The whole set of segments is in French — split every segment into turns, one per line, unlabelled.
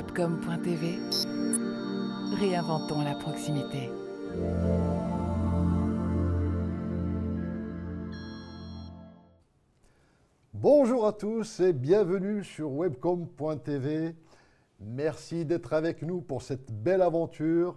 webcom.tv. Réinventons la proximité.
Bonjour à tous et bienvenue sur webcom.tv. Merci d'être avec nous pour cette belle aventure.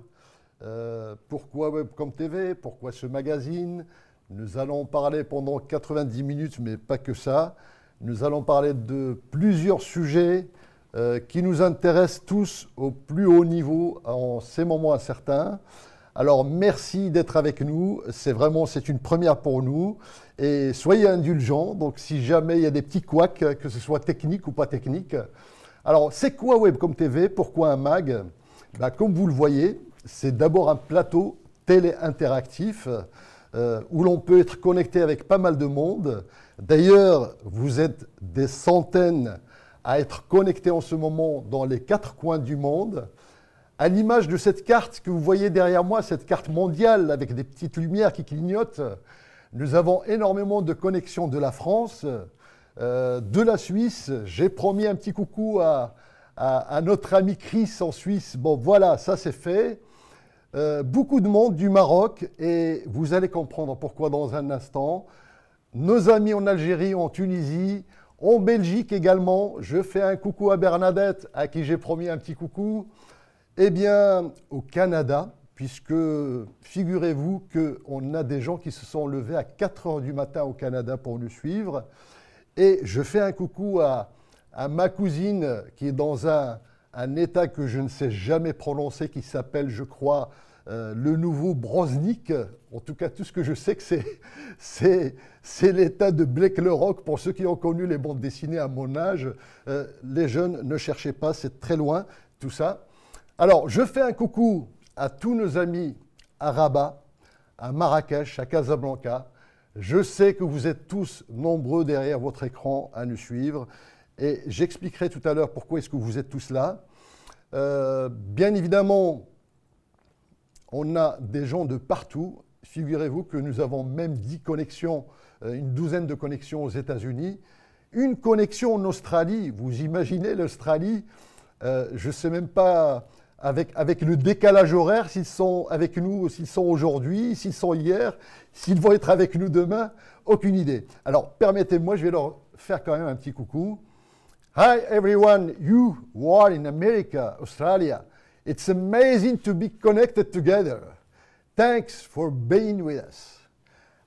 Euh, pourquoi webcom.tv Pourquoi ce magazine? Nous allons parler pendant 90 minutes, mais pas que ça. Nous allons parler de plusieurs sujets euh, qui nous intéressent tous au plus haut niveau en ces moments incertains. Alors merci d'être avec nous. C'est vraiment c'est une première pour nous et soyez indulgents. Donc si jamais il y a des petits couacs, que ce soit technique ou pas technique. Alors c'est quoi Webcom TV Pourquoi un mag? Ben, Comme vous le voyez, c'est d'abord un plateau télé interactif euh, où l'on peut être connecté avec pas mal de monde. D'ailleurs, vous êtes des centaines à être connectés en ce moment dans les quatre coins du monde. À l'image de cette carte que vous voyez derrière moi, cette carte mondiale avec des petites lumières qui clignotent, nous avons énormément de connexions de la France, euh, de la Suisse. J'ai promis un petit coucou à, notre ami Chris en Suisse. Bon, voilà, ça c'est fait. Euh, beaucoup de monde du Maroc et vous allez comprendre pourquoi dans un instant. Nos amis en Algérie, en Tunisie, en Belgique également. Je fais un coucou à Bernadette, à qui j'ai promis un petit coucou. Eh bien, au Canada, puisque figurez-vous qu'on a des gens qui se sont levés à 4 heures du matin au Canada pour nous suivre. Et je fais un coucou à, ma cousine qui est dans un, un, état que je ne sais jamais prononcer, qui s'appelle, je crois, euh, le nouveau Brosnik, en tout cas tout ce que je sais que c'est, c'est, l'état de Blake le Rock pour ceux qui ont connu les bandes dessinées à mon âge. Euh, les jeunes, ne cherchez pas, c'est très loin tout ça. Alors, je fais un coucou à tous nos amis à Rabat, à Marrakech, à Casablanca. Je sais que vous êtes tous nombreux derrière votre écran à nous suivre et j'expliquerai tout à l'heure pourquoi est-ce que vous êtes tous là. Euh, bien évidemment, on a des gens de partout. Figurez-vous que nous avons même 10 connexions, euh, une douzaine de connexions aux États-Unis, une connexion en Australie. Vous imaginez l'Australie euh, Je ne sais même pas, avec, le décalage horaire, s'ils sont avec nous, s'ils sont aujourd'hui, s'ils sont hier, s'ils vont être avec nous demain, aucune idée. Alors, permettez-moi, je vais leur faire quand même un petit coucou. Hi everyone, you are in America, Australia. It's amazing to be connected together. Thanks for being with us.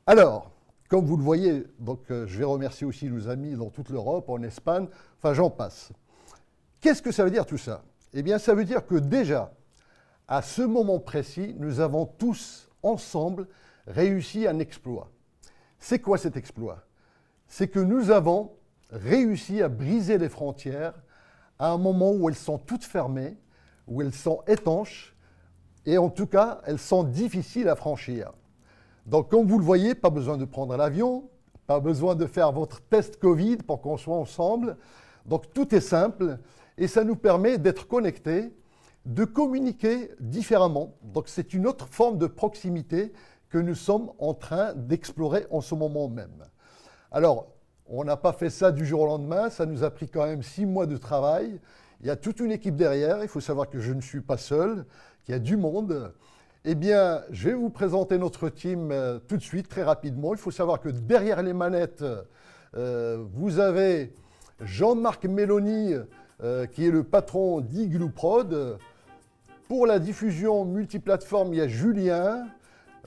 Alors, comme vous le voyez, donc, euh, je vais remercier aussi nos amis dans toute l'Europe, en Espagne, enfin j'en passe. Qu'est-ce que ça veut dire tout ça? Eh bien, ça veut dire que déjà, à ce moment précis, nous avons tous ensemble réussi un exploit. C'est quoi cet exploit? C'est que nous avons réussi à briser les frontières à un moment où elles sont toutes fermées où elles sont étanches et en tout cas, elles sont difficiles à franchir. Donc, comme vous le voyez, pas besoin de prendre l'avion, pas besoin de faire votre test Covid pour qu'on soit ensemble. Donc, tout est simple et ça nous permet d'être connectés, de communiquer différemment. Donc, c'est une autre forme de proximité que nous sommes en train d'explorer en ce moment même. Alors, on n'a pas fait ça du jour au lendemain, ça nous a pris quand même six mois de travail. Il y a toute une équipe derrière. Il faut savoir que je ne suis pas seul, qu'il y a du monde. Eh bien, je vais vous présenter notre team euh, tout de suite, très rapidement. Il faut savoir que derrière les manettes, euh, vous avez Jean-Marc Méloni, euh, qui est le patron d'Igloo Prod. Pour la diffusion multiplateforme, il y a Julien.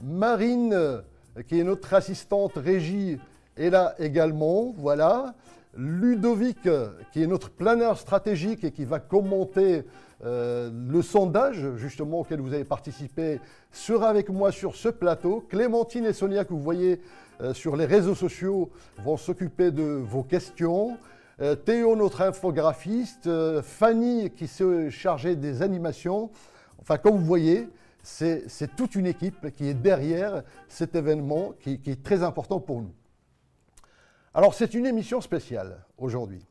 Marine, qui est notre assistante régie, est là également. Voilà. Ludovic, qui est notre planeur stratégique et qui va commenter euh, le sondage justement auquel vous avez participé, sera avec moi sur ce plateau. Clémentine et Sonia, que vous voyez euh, sur les réseaux sociaux, vont s'occuper de vos questions. Euh, Théo, notre infographiste. Fanny, qui s'est chargée des animations. Enfin, comme vous voyez, c'est toute une équipe qui est derrière cet événement qui est très important pour nous. Alors c'est une émission spéciale aujourd'hui,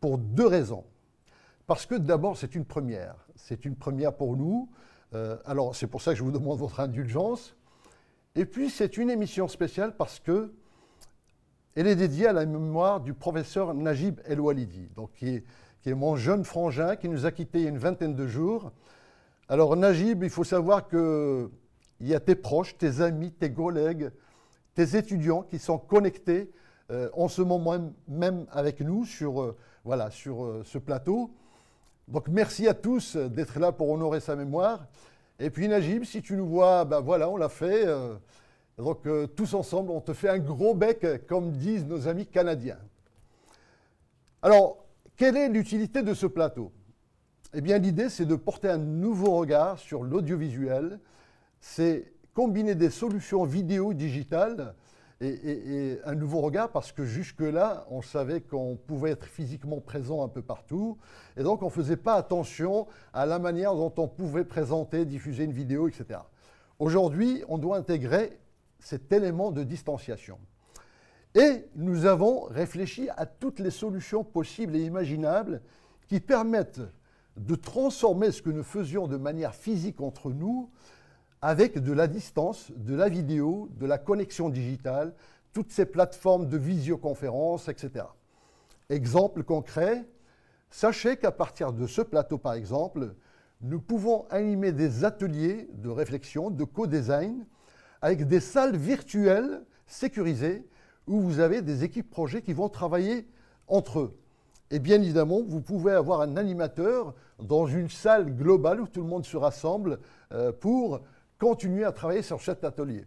pour deux raisons. Parce que d'abord c'est une première, c'est une première pour nous, euh, alors c'est pour ça que je vous demande votre indulgence. Et puis c'est une émission spéciale parce que elle est dédiée à la mémoire du professeur Najib El-Walidi, donc qui, qui est mon jeune frangin, qui nous a quittés il y a une vingtaine de jours. Alors Najib, il faut savoir qu'il y a tes proches, tes amis, tes collègues, tes étudiants qui sont connectés euh, en ce moment même avec nous sur, euh, euh, ce plateau. Donc merci à tous d'être là pour honorer sa mémoire. Et puis Najib, si tu nous vois, ben voilà, on l'a fait. donc tous ensemble, on te fait un gros bec, comme disent nos amis canadiens. Alors, quelle est l'utilité de ce plateau? Eh bien, l'idée, c'est de porter un nouveau regard sur l'audiovisuel. C'est combiner des solutions vidéo digitales et, un nouveau regard parce que jusque-là, on savait qu'on pouvait être physiquement présent un peu partout et donc on ne faisait pas attention à la manière dont on pouvait présenter, diffuser une vidéo, etc. Aujourd'hui, on doit intégrer cet élément de distanciation. Et nous avons réfléchi à toutes les solutions possibles et imaginables qui permettent de transformer ce que nous faisions de manière physique entre nous avec de la distance, de la vidéo, de la connexion digitale, toutes ces plateformes de visioconférence, etc. Exemple concret, sachez qu'à partir de ce plateau, par exemple, nous pouvons animer des ateliers de réflexion, de co-design, avec des salles virtuelles sécurisées où vous avez des équipes projets qui vont travailler entre eux. Et bien évidemment, vous pouvez avoir un animateur dans une salle globale où tout le monde se rassemble euh, pour continuer à travailler sur cet atelier.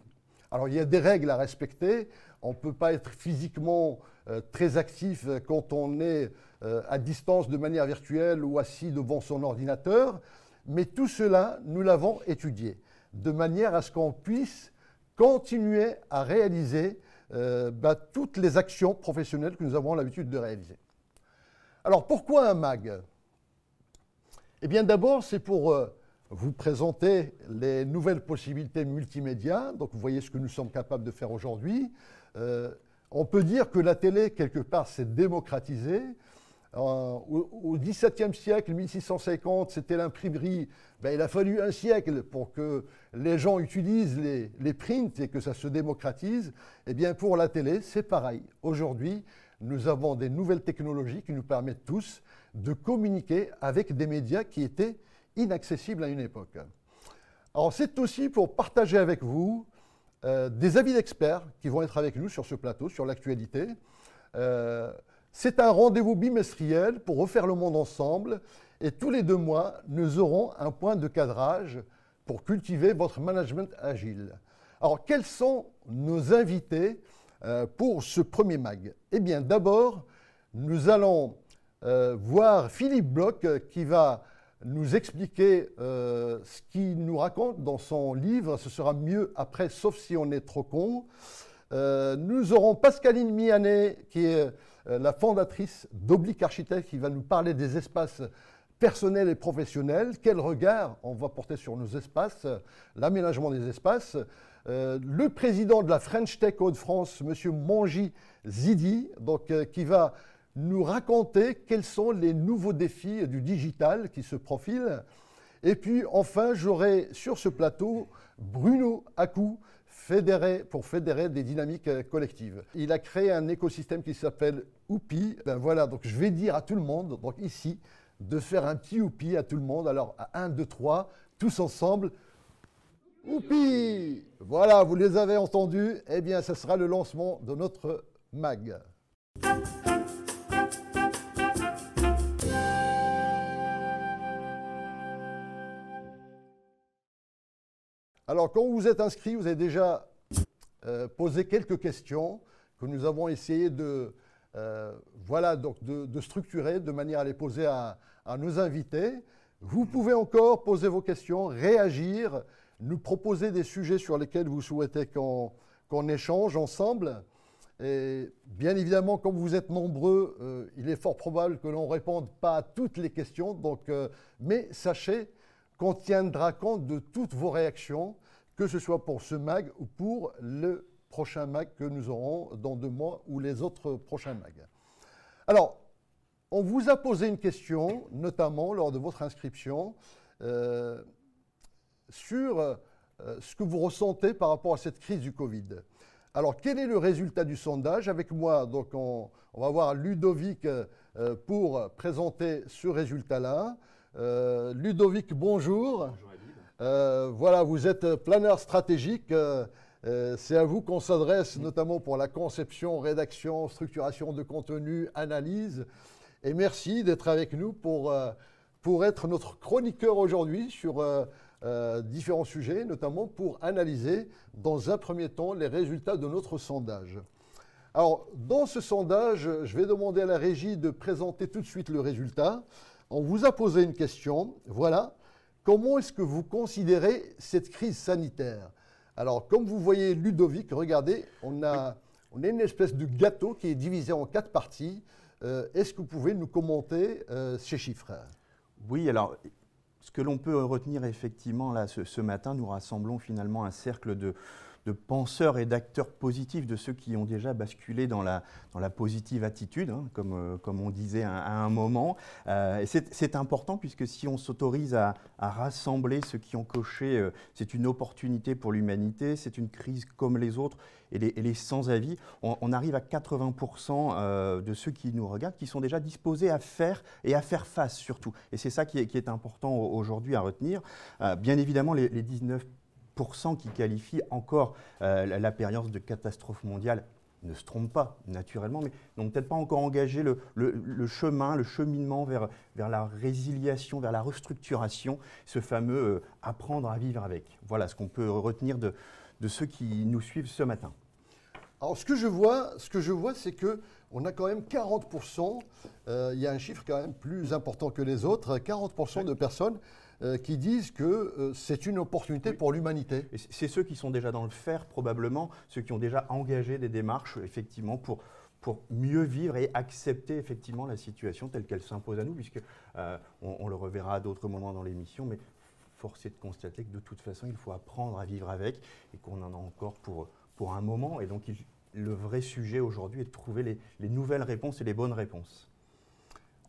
Alors il y a des règles à respecter. On ne peut pas être physiquement euh, très actif quand on est euh, à distance de manière virtuelle ou assis devant son ordinateur. Mais tout cela, nous l'avons étudié, de manière à ce qu'on puisse continuer à réaliser euh, bah, toutes les actions professionnelles que nous avons l'habitude de réaliser. Alors pourquoi un MAG? Eh bien d'abord, c'est pour vous présenter les nouvelles possibilités multimédia. Donc vous voyez ce que nous sommes capables de faire aujourd'hui. Euh, on peut dire que la télé, quelque part, s'est démocratisée. au XVIIe siècle, 1650, c'était l'imprimerie. Ben, il a fallu un siècle pour que les gens utilisent les, les prints et que ça se démocratise. Eh bien, pour la télé, c'est pareil. Aujourd'hui, nous avons des nouvelles technologies qui nous permettent tous de communiquer avec des médias qui étaient inaccessible à une époque. Alors c'est aussi pour partager avec vous euh, des avis d'experts qui vont être avec nous sur ce plateau, sur l'actualité. Euh, c'est un rendez-vous bimestriel pour refaire le monde ensemble et tous les deux mois, nous aurons un point de cadrage pour cultiver votre management agile. Alors quels sont nos invités euh, pour ce premier mag? Eh bien d'abord, nous allons voir Philippe Bloch qui va nous expliquer euh, ce qu'il nous raconte dans son livre Ce sera mieux après, sauf si on est trop con. Euh, nous aurons Pascaline Mianet, qui est euh, la fondatrice d'Oblique Architecte, qui va nous parler des espaces personnels et professionnels. Quel regard on va porter sur nos espaces, l'aménagement des espaces. le président de la French Tech Hauts-de-France, M. Mongi Zidi, donc, qui va nous raconter quels sont les nouveaux défis du digital qui se profilent. Et puis enfin, j'aurai sur ce plateau Bruno Acou, fédéré, pour fédérer des dynamiques collectives. Il a créé un écosystème qui s'appelle Oupi. Ben voilà, donc je vais dire à tout le monde, donc ici, de faire un petit Oupi à tout le monde. Alors, à 1, 2, 3, tous ensemble. Oupi Voilà, vous les avez entendus. Eh bien, ce sera le lancement de notre MAG. Alors, quand vous êtes inscrit, vous avez déjà euh, posé quelques questions que nous avons essayé de, euh, structurer de manière à les poser à, nos invités. Vous pouvez encore poser vos questions, réagir, nous proposer des sujets sur lesquels vous souhaitez qu'on échange ensemble. Et bien évidemment, comme vous êtes nombreux, euh, il est fort probable que l'on ne réponde pas à toutes les questions. Donc, mais sachez qu'on tiendra compte de toutes vos réactions, que ce soit pour ce mag ou pour le prochain mag que nous aurons dans deux mois ou les autres prochains mags. Alors, on vous a posé une question, notamment lors de votre inscription, euh, sur euh, ce que vous ressentez par rapport à cette crise du Covid. Alors, quel est le résultat du sondage Avec moi, donc, on, va voir Ludovic euh, pour présenter ce résultat-là. Ludovic, bonjour. Bonjour voilà, vous êtes planeur stratégique. C'est à vous qu'on s'adresse, notamment pour la conception, rédaction, structuration de contenu, analyse. Et merci d'être avec nous pour, être notre chroniqueur aujourd'hui sur euh, différents sujets, notamment pour analyser dans un premier temps les résultats de notre sondage. Alors, dans ce sondage, je vais demander à la régie de présenter tout de suite le résultat. On vous a posé une question. Voilà. Comment est-ce que vous considérez cette crise sanitaire? Alors, comme vous voyez Ludovic, regardez, on a, on a une espèce de gâteau qui est divisé en quatre parties. Euh, est-ce que vous pouvez nous commenter euh, ces chiffres?
Oui, alors ce que l'on peut retenir effectivement là ce, matin, nous rassemblons finalement un cercle de, penseurs et d'acteurs positifs, de ceux qui ont déjà basculé dans la, dans la positive attitude, hein, comme, euh, comme on disait à, un moment. Euh, c'est important puisque si on s'autorise à, rassembler ceux qui ont coché, euh, c'est une opportunité pour l'humanité, c'est une crise comme les autres, et les, sans-avis, on, arrive à 80% euh, de ceux qui nous regardent qui sont déjà disposés à faire et à faire face surtout. Et c'est ça qui est, important aujourd'hui à retenir. Bien évidemment, les, 19% qui qualifient encore euh, la, période de catastrophe mondiale ne se trompent pas, naturellement, mais n'ont peut-être pas encore engagé le, chemin, le cheminement vers, vers, la résiliation, vers la restructuration, ce fameux apprendre à vivre avec. Voilà ce qu'on peut retenir de, de ceux qui nous suivent ce matin.
Alors, ce que je vois, ce que je vois, c'est que on a quand même 40%. Euh, il y a un chiffre quand même plus important que les autres. 40% de personnes euh, qui disent que euh, c'est une opportunité pour l'humanité.
C'est ceux qui sont déjà dans le faire probablement, ceux qui ont déjà engagé des démarches effectivement pour pour mieux vivre et accepter effectivement la situation telle qu'elle s'impose à nous, puisque on, le reverra à d'autres moments dans l'émission, mais force est de constater que de toute façon, il faut apprendre à vivre avec et qu'on en a encore pour, pour un moment. Et donc, le vrai sujet aujourd'hui est de trouver les, nouvelles réponses et les bonnes réponses.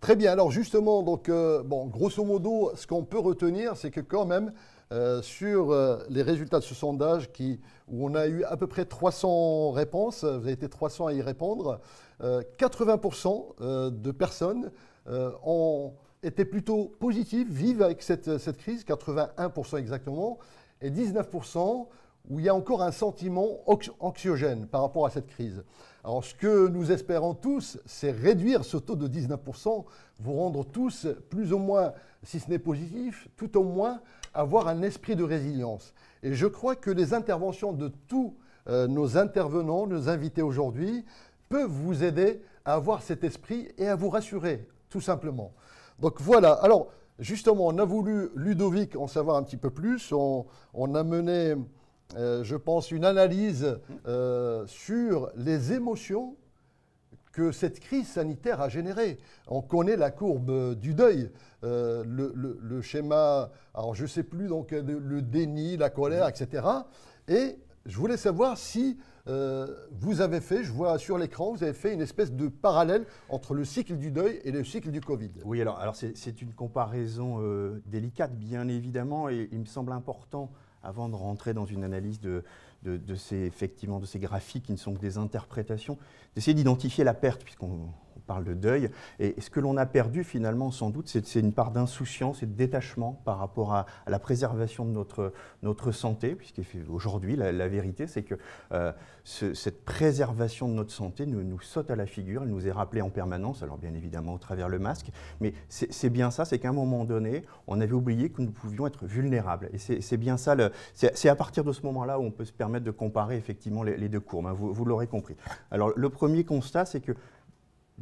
Très bien. Alors justement, donc, euh, bon, grosso modo, ce qu'on peut retenir, c'est que quand même, euh, sur euh, les résultats de ce sondage, qui, où on a eu à peu près 300 réponses, vous avez été 300 à y répondre, 80% de personnes ont été plutôt positives, vivent avec cette, cette crise, 81% exactement, et 19% où il y a encore un sentiment anxiogène par rapport à cette crise. Alors ce que nous espérons tous, c'est réduire ce taux de 19%, vous rendre tous plus ou moins, si ce n'est positif, tout au moins avoir un esprit de résilience. Et je crois que les interventions de tous euh, nos intervenants, nos invités aujourd'hui, peuvent vous aider à avoir cet esprit et à vous rassurer, tout simplement. Donc voilà, alors justement, on a voulu, Ludovic, en savoir un petit peu plus, on, on a mené euh, je pense, une analyse euh, sur les émotions que cette crise sanitaire a générées. On connaît la courbe du deuil, euh, le, schéma, alors je ne sais plus, donc le déni, la colère, etc. Et je voulais savoir si vous avez fait, je vois sur l'écran, vous avez fait une espèce de parallèle entre le cycle du deuil et le cycle du Covid.
Oui, alors, alors c'est une comparaison délicate, bien évidemment, et il me semble important avant de rentrer dans une analyse de, ces, effectivement, de ces graphiques qui ne sont que des interprétations, d'essayer d'identifier la perte, puisqu'on parle de deuil. Et ce que l'on a perdu finalement, sans doute, c'est une part d'insouciance et de détachement par rapport à, la préservation de notre, notre santé, puisqu'aujourd'hui, la, la vérité, c'est que euh, cette préservation de notre santé nous, nous, saute à la figure, elle nous est rappelée en permanence, alors bien évidemment au travers le masque, mais c'est bien ça, c'est qu'à un moment donné, on avait oublié que nous pouvions être vulnérables. Et c'est bien ça, c'est à partir de ce moment-là où on peut se permettre de comparer effectivement les, deux courbes, hein, vous, vous l'aurez compris. Alors le premier constat, c'est que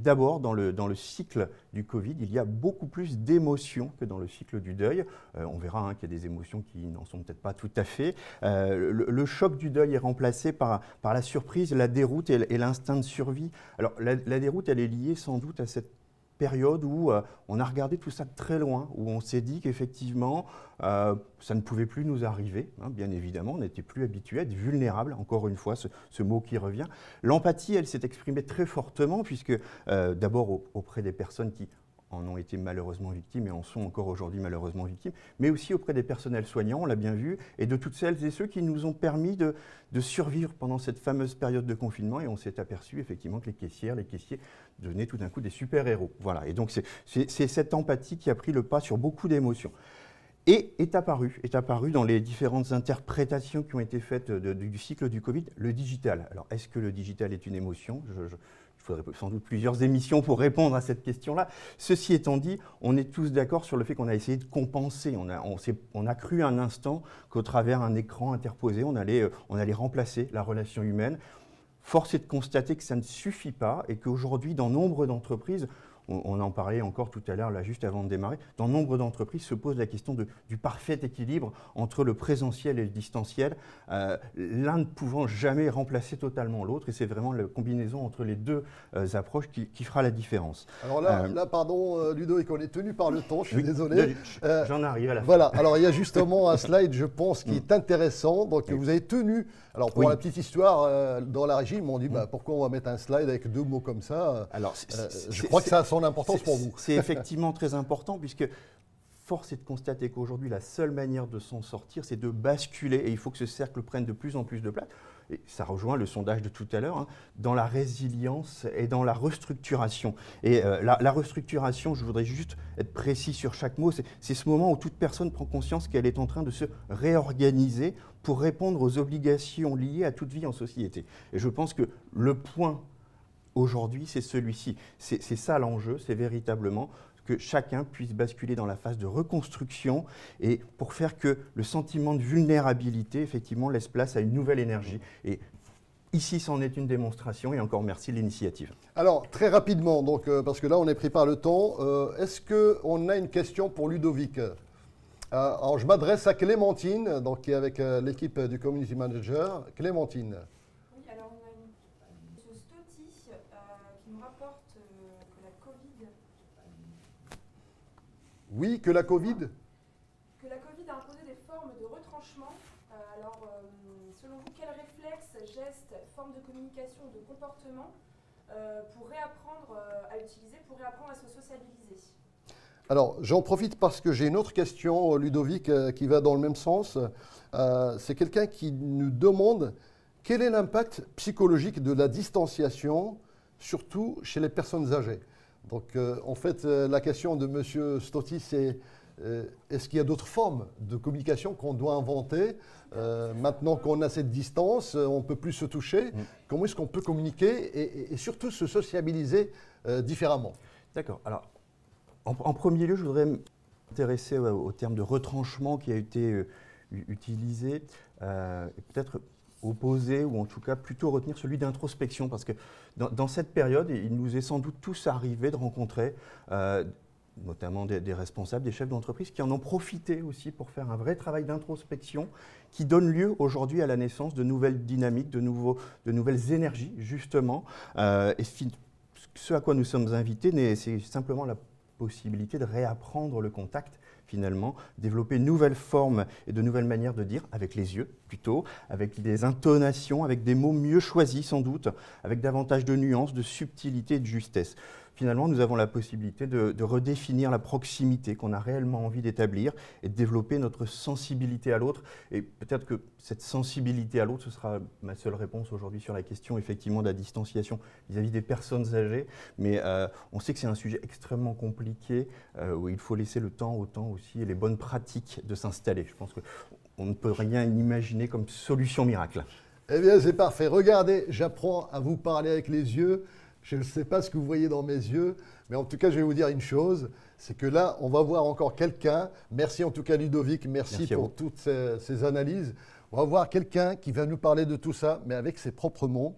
D'abord, dans le, dans le, cycle du Covid, il y a beaucoup plus d'émotions que dans le cycle du deuil. Euh, on verra hein, qu'il y a des émotions qui n'en sont peut-être pas tout à fait. Euh, le, choc du deuil est remplacé par, par la surprise, la déroute et, l'instinct de survie. Alors la, la, déroute, elle est liée sans doute à cette période où euh, on a regardé tout ça de très loin, où on s'est dit qu'effectivement, euh, ça ne pouvait plus nous arriver, hein, bien évidemment, on n'était plus habitué à être vulnérable, encore une fois, ce, mot qui revient. L'empathie, elle s'est exprimée très fortement, puisque euh, d'abord auprès des personnes qui en ont été malheureusement victimes et en sont encore aujourd'hui malheureusement victimes, mais aussi auprès des personnels soignants, on l'a bien vu, et de toutes celles et ceux qui nous ont permis de, survivre pendant cette fameuse période de confinement. Et on s'est aperçu effectivement que les caissières, les caissiers devenaient tout d'un coup des super-héros. Voilà. Et donc c'est cette empathie qui a pris le pas sur beaucoup d'émotions. Et est apparu, est apparu dans les différentes interprétations qui ont été faites du cycle du Covid, le digital. Alors, est-ce que le digital est une émotion? Il faudrait sans doute plusieurs émissions pour répondre à cette question-là. Ceci étant dit, on est tous d'accord sur le fait qu'on a essayé de compenser. On a, cru un instant qu'au travers un écran interposé, on allait, euh, on allait remplacer la relation humaine. Force est de constater que ça ne suffit pas et qu'aujourd'hui, dans nombre d'entreprises, on, en parlait encore tout à l'heure, là, juste avant de démarrer, dans nombre d'entreprises se pose la question du parfait équilibre entre le présentiel et le distanciel, euh, l'un ne pouvant jamais remplacer totalement l'autre, et c'est vraiment la combinaison entre les deux euh, approches qui, fera la différence.
Alors là, euh, là pardon, Ludo, et qu'on est tenu par le temps, je suis désolé.
J'en arrive à la
fin. Voilà, alors il y a justement un slide, je pense, qui est intéressant, donc vous avez tenu, alors pour la petite histoire, dans la régie, ils m'ont dit, bah, pourquoi on va mettre un slide avec deux mots comme ça Alors, je crois que ça a son importance pour vous.
C'est effectivement très important puisque force est de constater qu'aujourd'hui, la seule manière de s'en sortir, c'est de basculer, et il faut que ce cercle prenne de plus en plus de place, et ça rejoint le sondage de tout à l'heure, hein, dans la résilience et dans la restructuration. Et euh, la, restructuration, je voudrais juste être précis sur chaque mot, c'est ce moment où toute personne prend conscience qu'elle est en train de se réorganiser pour répondre aux obligations liées à toute vie en société. Et je pense que le point aujourd'hui, c'est celui-ci. C'est ça l'enjeu, c'est véritablement que chacun puisse basculer dans la phase de reconstruction et pour faire que le sentiment de vulnérabilité, effectivement, laisse place à une nouvelle énergie. Et Ici, c'en est une démonstration et encore merci l'initiative.
Alors, très rapidement, donc, euh, parce que là, on est pris par le temps, euh, est-ce qu'on a une question pour Ludovic? Euh, Alors, je m'adresse à Clémentine, donc, qui est avec l'équipe du Community Manager. Clémentine. Oui, que la Covid
Que la Covid a imposé des formes de retranchement. Euh, alors, euh, selon vous, quels réflexes, gestes, formes de communication, de comportement euh, pour réapprendre à utiliser, pour réapprendre à se sociabiliser?
Alors, j'en profite parce que j'ai une autre question, Ludovic, qui va dans le même sens. c'est quelqu'un qui nous demande quel est l'impact psychologique de la distanciation, surtout chez les personnes âgées. Donc, euh, en fait, euh, la question de M. Stotti, c'est euh, est-ce qu'il y a d'autres formes de communication qu'on doit inventer Maintenant qu'on a cette distance, on ne peut plus se toucher. Mm. Comment est-ce qu'on peut communiquer et, surtout se sociabiliser différemment?
D'accord. Alors, en, premier lieu, je voudrais m'intéresser au, terme de retranchement qui a été utilisé. Peut-être opposé, ou en tout cas plutôt retenir celui d'introspection, parce que dans, cette période, il nous est sans doute tous arrivé de rencontrer euh, notamment des, responsables, des chefs d'entreprise, qui en ont profité aussi pour faire un vrai travail d'introspection qui donne lieu aujourd'hui à la naissance de nouvelles dynamiques, de, nouveaux, de nouvelles énergies, justement. Euh, et ce à quoi nous sommes invités, c'est simplement la possibilité de réapprendre le contact finalement, développer de nouvelles formes et de nouvelles manières de dire, avec les yeux plutôt, avec des intonations, avec des mots mieux choisis sans doute, avec davantage de nuances, de subtilité et de justesse finalement, nous avons la possibilité de, redéfinir la proximité qu'on a réellement envie d'établir et de développer notre sensibilité à l'autre. Et peut-être que cette sensibilité à l'autre, ce sera ma seule réponse aujourd'hui sur la question effectivement de la distanciation vis-à-vis des personnes âgées. Mais euh, on sait que c'est un sujet extrêmement compliqué euh, où il faut laisser le temps au temps aussi et les bonnes pratiques de s'installer. Je pense qu'on ne peut rien imaginer comme solution miracle.
Eh bien, c'est parfait. Regardez, j'apprends à vous parler avec les yeux. Je ne sais pas ce que vous voyez dans mes yeux, mais en tout cas, je vais vous dire une chose, c'est que là, on va voir encore quelqu'un. Merci en tout cas Ludovic, merci, pour toutes ces, analyses. On va voir quelqu'un qui va nous parler de tout ça, mais avec ses propres mots.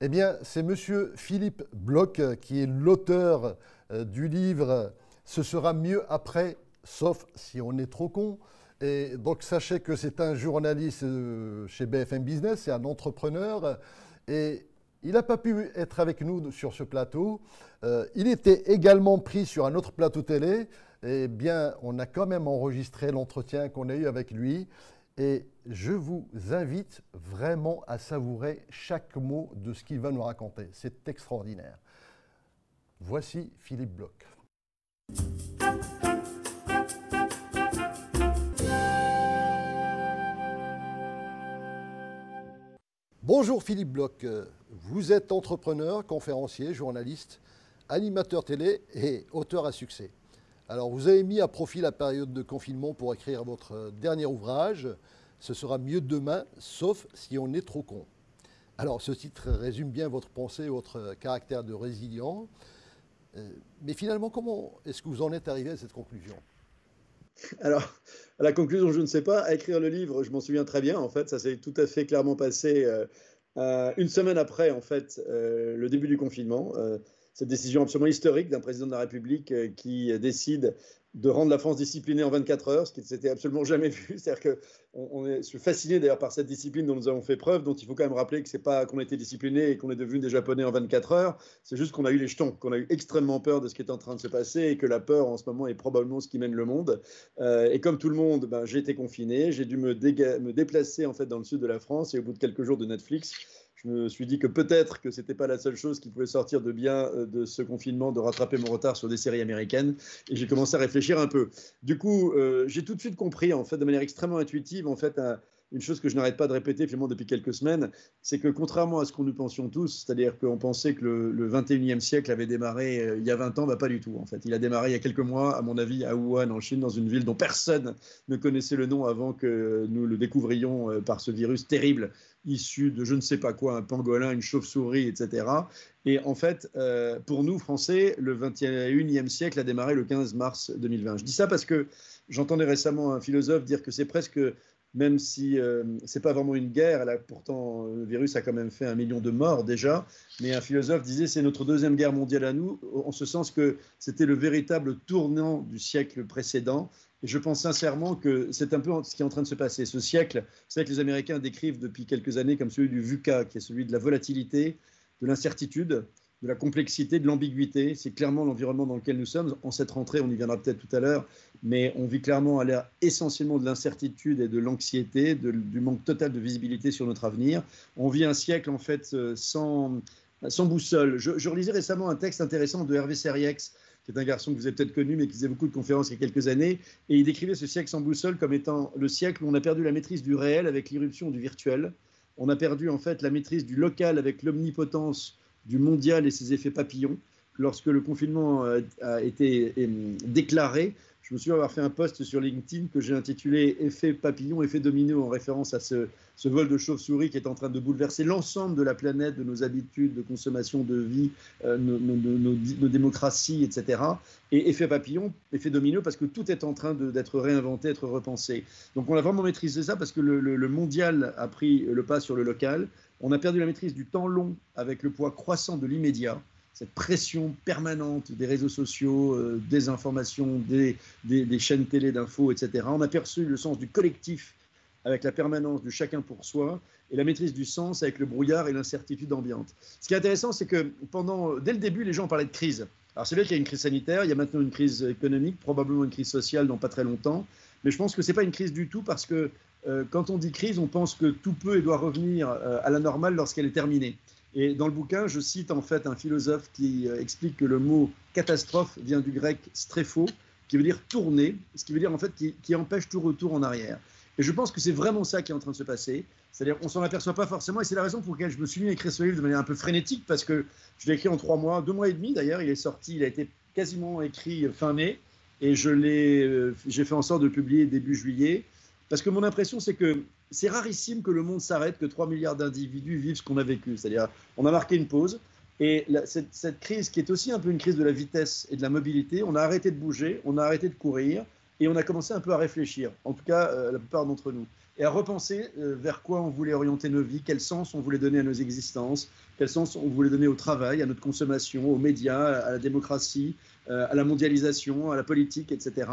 Eh bien, c'est Monsieur Philippe Bloch qui est l'auteur euh, du livre Ce sera mieux après, sauf si on est trop con. Et donc, sachez que c'est un journaliste euh, chez BFM Business, c'est un entrepreneur. Et il n'a pas pu être avec nous sur ce plateau. Euh, il était également pris sur un autre plateau télé. Eh bien, on a quand même enregistré l'entretien qu'on a eu avec lui. Et je vous invite vraiment à savourer chaque mot de ce qu'il va nous raconter. C'est extraordinaire. Voici Philippe Bloch. Bonjour Philippe Bloch, vous êtes entrepreneur, conférencier, journaliste, animateur télé et auteur à succès. Alors vous avez mis à profit la période de confinement pour écrire votre dernier ouvrage, Ce sera mieux demain, sauf si on est trop con. Alors ce titre résume bien votre pensée, votre caractère de résilient. Euh, mais finalement, comment est-ce que vous en êtes arrivé à cette conclusion?
Alors, à la conclusion, je ne sais pas. À écrire le livre, je m'en souviens très bien. En fait, ça s'est tout à fait clairement passé euh, euh, une semaine après, en fait, euh, le début du confinement. Cette décision absolument historique d'un président de la République qui décide de rendre la France disciplinée en 24 heures, ce qui ne s'était absolument jamais vu. C'est-à-dire que on, est, fasciné d'ailleurs par cette discipline dont nous avons fait preuve, dont il faut quand même rappeler que c'est pas qu'on était discipliné et qu'on est devenu des Japonais en 24 heures, c'est juste qu'on a eu les jetons, qu'on a eu extrêmement peur de ce qui est en train de se passer et que la peur en ce moment est probablement ce qui mène le monde. Euh, et comme tout le monde, ben, j'ai été confiné, j'ai dû me, me déplacer en fait dans le sud de la France et au bout de quelques jours de Netflix, je me suis dit que peut-être que c'était pas la seule chose qui pouvait sortir de bien euh, de ce confinement, de rattraper mon retard sur des séries américaines. Et j'ai commencé à réfléchir un peu. Du coup, euh, j'ai tout de suite compris, en fait, de manière extrêmement intuitive, en fait, une chose que je n'arrête pas de répéter finalement depuis quelques semaines, c'est que contrairement à ce qu'on nous pensions tous, c'est-à-dire qu'on pensait que le, 21e siècle avait démarré euh, il y a 20 ans, bah pas du tout en fait. Il a démarré il y a quelques mois, à mon avis, à Wuhan en Chine, dans une ville dont personne ne connaissait le nom avant que nous le découvrions par ce virus terrible issus de je ne sais pas quoi, un pangolin, une chauve-souris, etc. Et en fait, euh, pour nous, Français, le 21e siècle a démarré le 15 mars 2020. Je dis ça parce que j'entendais récemment un philosophe dire que c'est presque, même si euh, c'est pas vraiment une guerre, là, pourtant le virus a quand même fait un million de morts déjà, mais un philosophe disait c'est notre deuxième guerre mondiale à nous, en ce sens que c'était le véritable tournant du siècle précédent je pense sincèrement que c'est un peu ce qui est en train de se passer. Ce siècle, c'est que les Américains décrivent depuis quelques années comme celui du VUCA, qui est celui de la volatilité, de l'incertitude, de la complexité, de l'ambiguïté. C'est clairement l'environnement dans lequel nous sommes. En cette rentrée, on y viendra peut-être tout à l'heure, mais on vit clairement à l'ère essentiellement de l'incertitude et de l'anxiété, du manque total de visibilité sur notre avenir. On vit un siècle en fait euh, sans, sans boussole. Je, je relisais récemment un texte intéressant de Hervé Seriex qui est un garçon que vous avez peut-être connu, mais qui faisait beaucoup de conférences il y a quelques années. Et il décrivait ce siècle sans boussole comme étant le siècle où on a perdu la maîtrise du réel avec l'irruption du virtuel. On a perdu en fait la maîtrise du local avec l'omnipotence du mondial et ses effets papillons. Lorsque le confinement a été déclaré, je me souviens avoir fait un post sur LinkedIn que j'ai intitulé Effet papillon, effet domino, en référence à ce, vol de chauve-souris qui est en train de bouleverser l'ensemble de la planète, de nos habitudes de consommation, de vie, euh, nos, démocraties, etc. Et effet papillon, effet domino, parce que tout est en train d'être réinventé, d'être repensé. Donc on a vraiment maîtrisé ça parce que le mondial a pris le pas sur le local. On a perdu la maîtrise du temps long avec le poids croissant de l'immédiat cette pression permanente des réseaux sociaux, euh, des informations, des, chaînes télé d'infos, etc. On a perçu le sens du collectif avec la permanence du chacun pour soi et la maîtrise du sens avec le brouillard et l'incertitude ambiante. Ce qui est intéressant, c'est que pendant, dès le début, les gens parlaient de crise. Alors c'est vrai qu'il y a une crise sanitaire, il y a maintenant une crise économique, probablement une crise sociale dans pas très longtemps, mais je pense que ce n'est pas une crise du tout parce que euh, quand on dit crise, on pense que tout peut et doit revenir euh, à la normale lorsqu'elle est terminée. Et dans le bouquin, je cite en fait un philosophe qui euh, explique que le mot catastrophe vient du grec strepho, qui veut dire tourner, ce qui veut dire en fait qui, empêche tout retour en arrière. Et je pense que c'est vraiment ça qui est en train de se passer. C'est-à-dire qu'on s'en aperçoit pas forcément, et c'est la raison pour laquelle je me suis mis à écrire ce livre de manière un peu frénétique, parce que je l'ai écrit en trois mois, deux mois et demi d'ailleurs. Il est sorti, il a été quasiment écrit fin mai, et je l'ai, euh, j'ai fait en sorte de publier début juillet. Parce que mon impression, c'est que c'est rarissime que le monde s'arrête, que 3 milliards d'individus vivent ce qu'on a vécu. C'est-à-dire, on a marqué une pause. Et cette, crise, qui est aussi un peu une crise de la vitesse et de la mobilité, on a arrêté de bouger, on a arrêté de courir, et on a commencé un peu à réfléchir, en tout cas euh, la plupart d'entre nous, et à repenser euh, vers quoi on voulait orienter nos vies, quel sens on voulait donner à nos existences, quel sens on voulait donner au travail, à notre consommation, aux médias, à la démocratie, euh, à la mondialisation, à la politique, etc.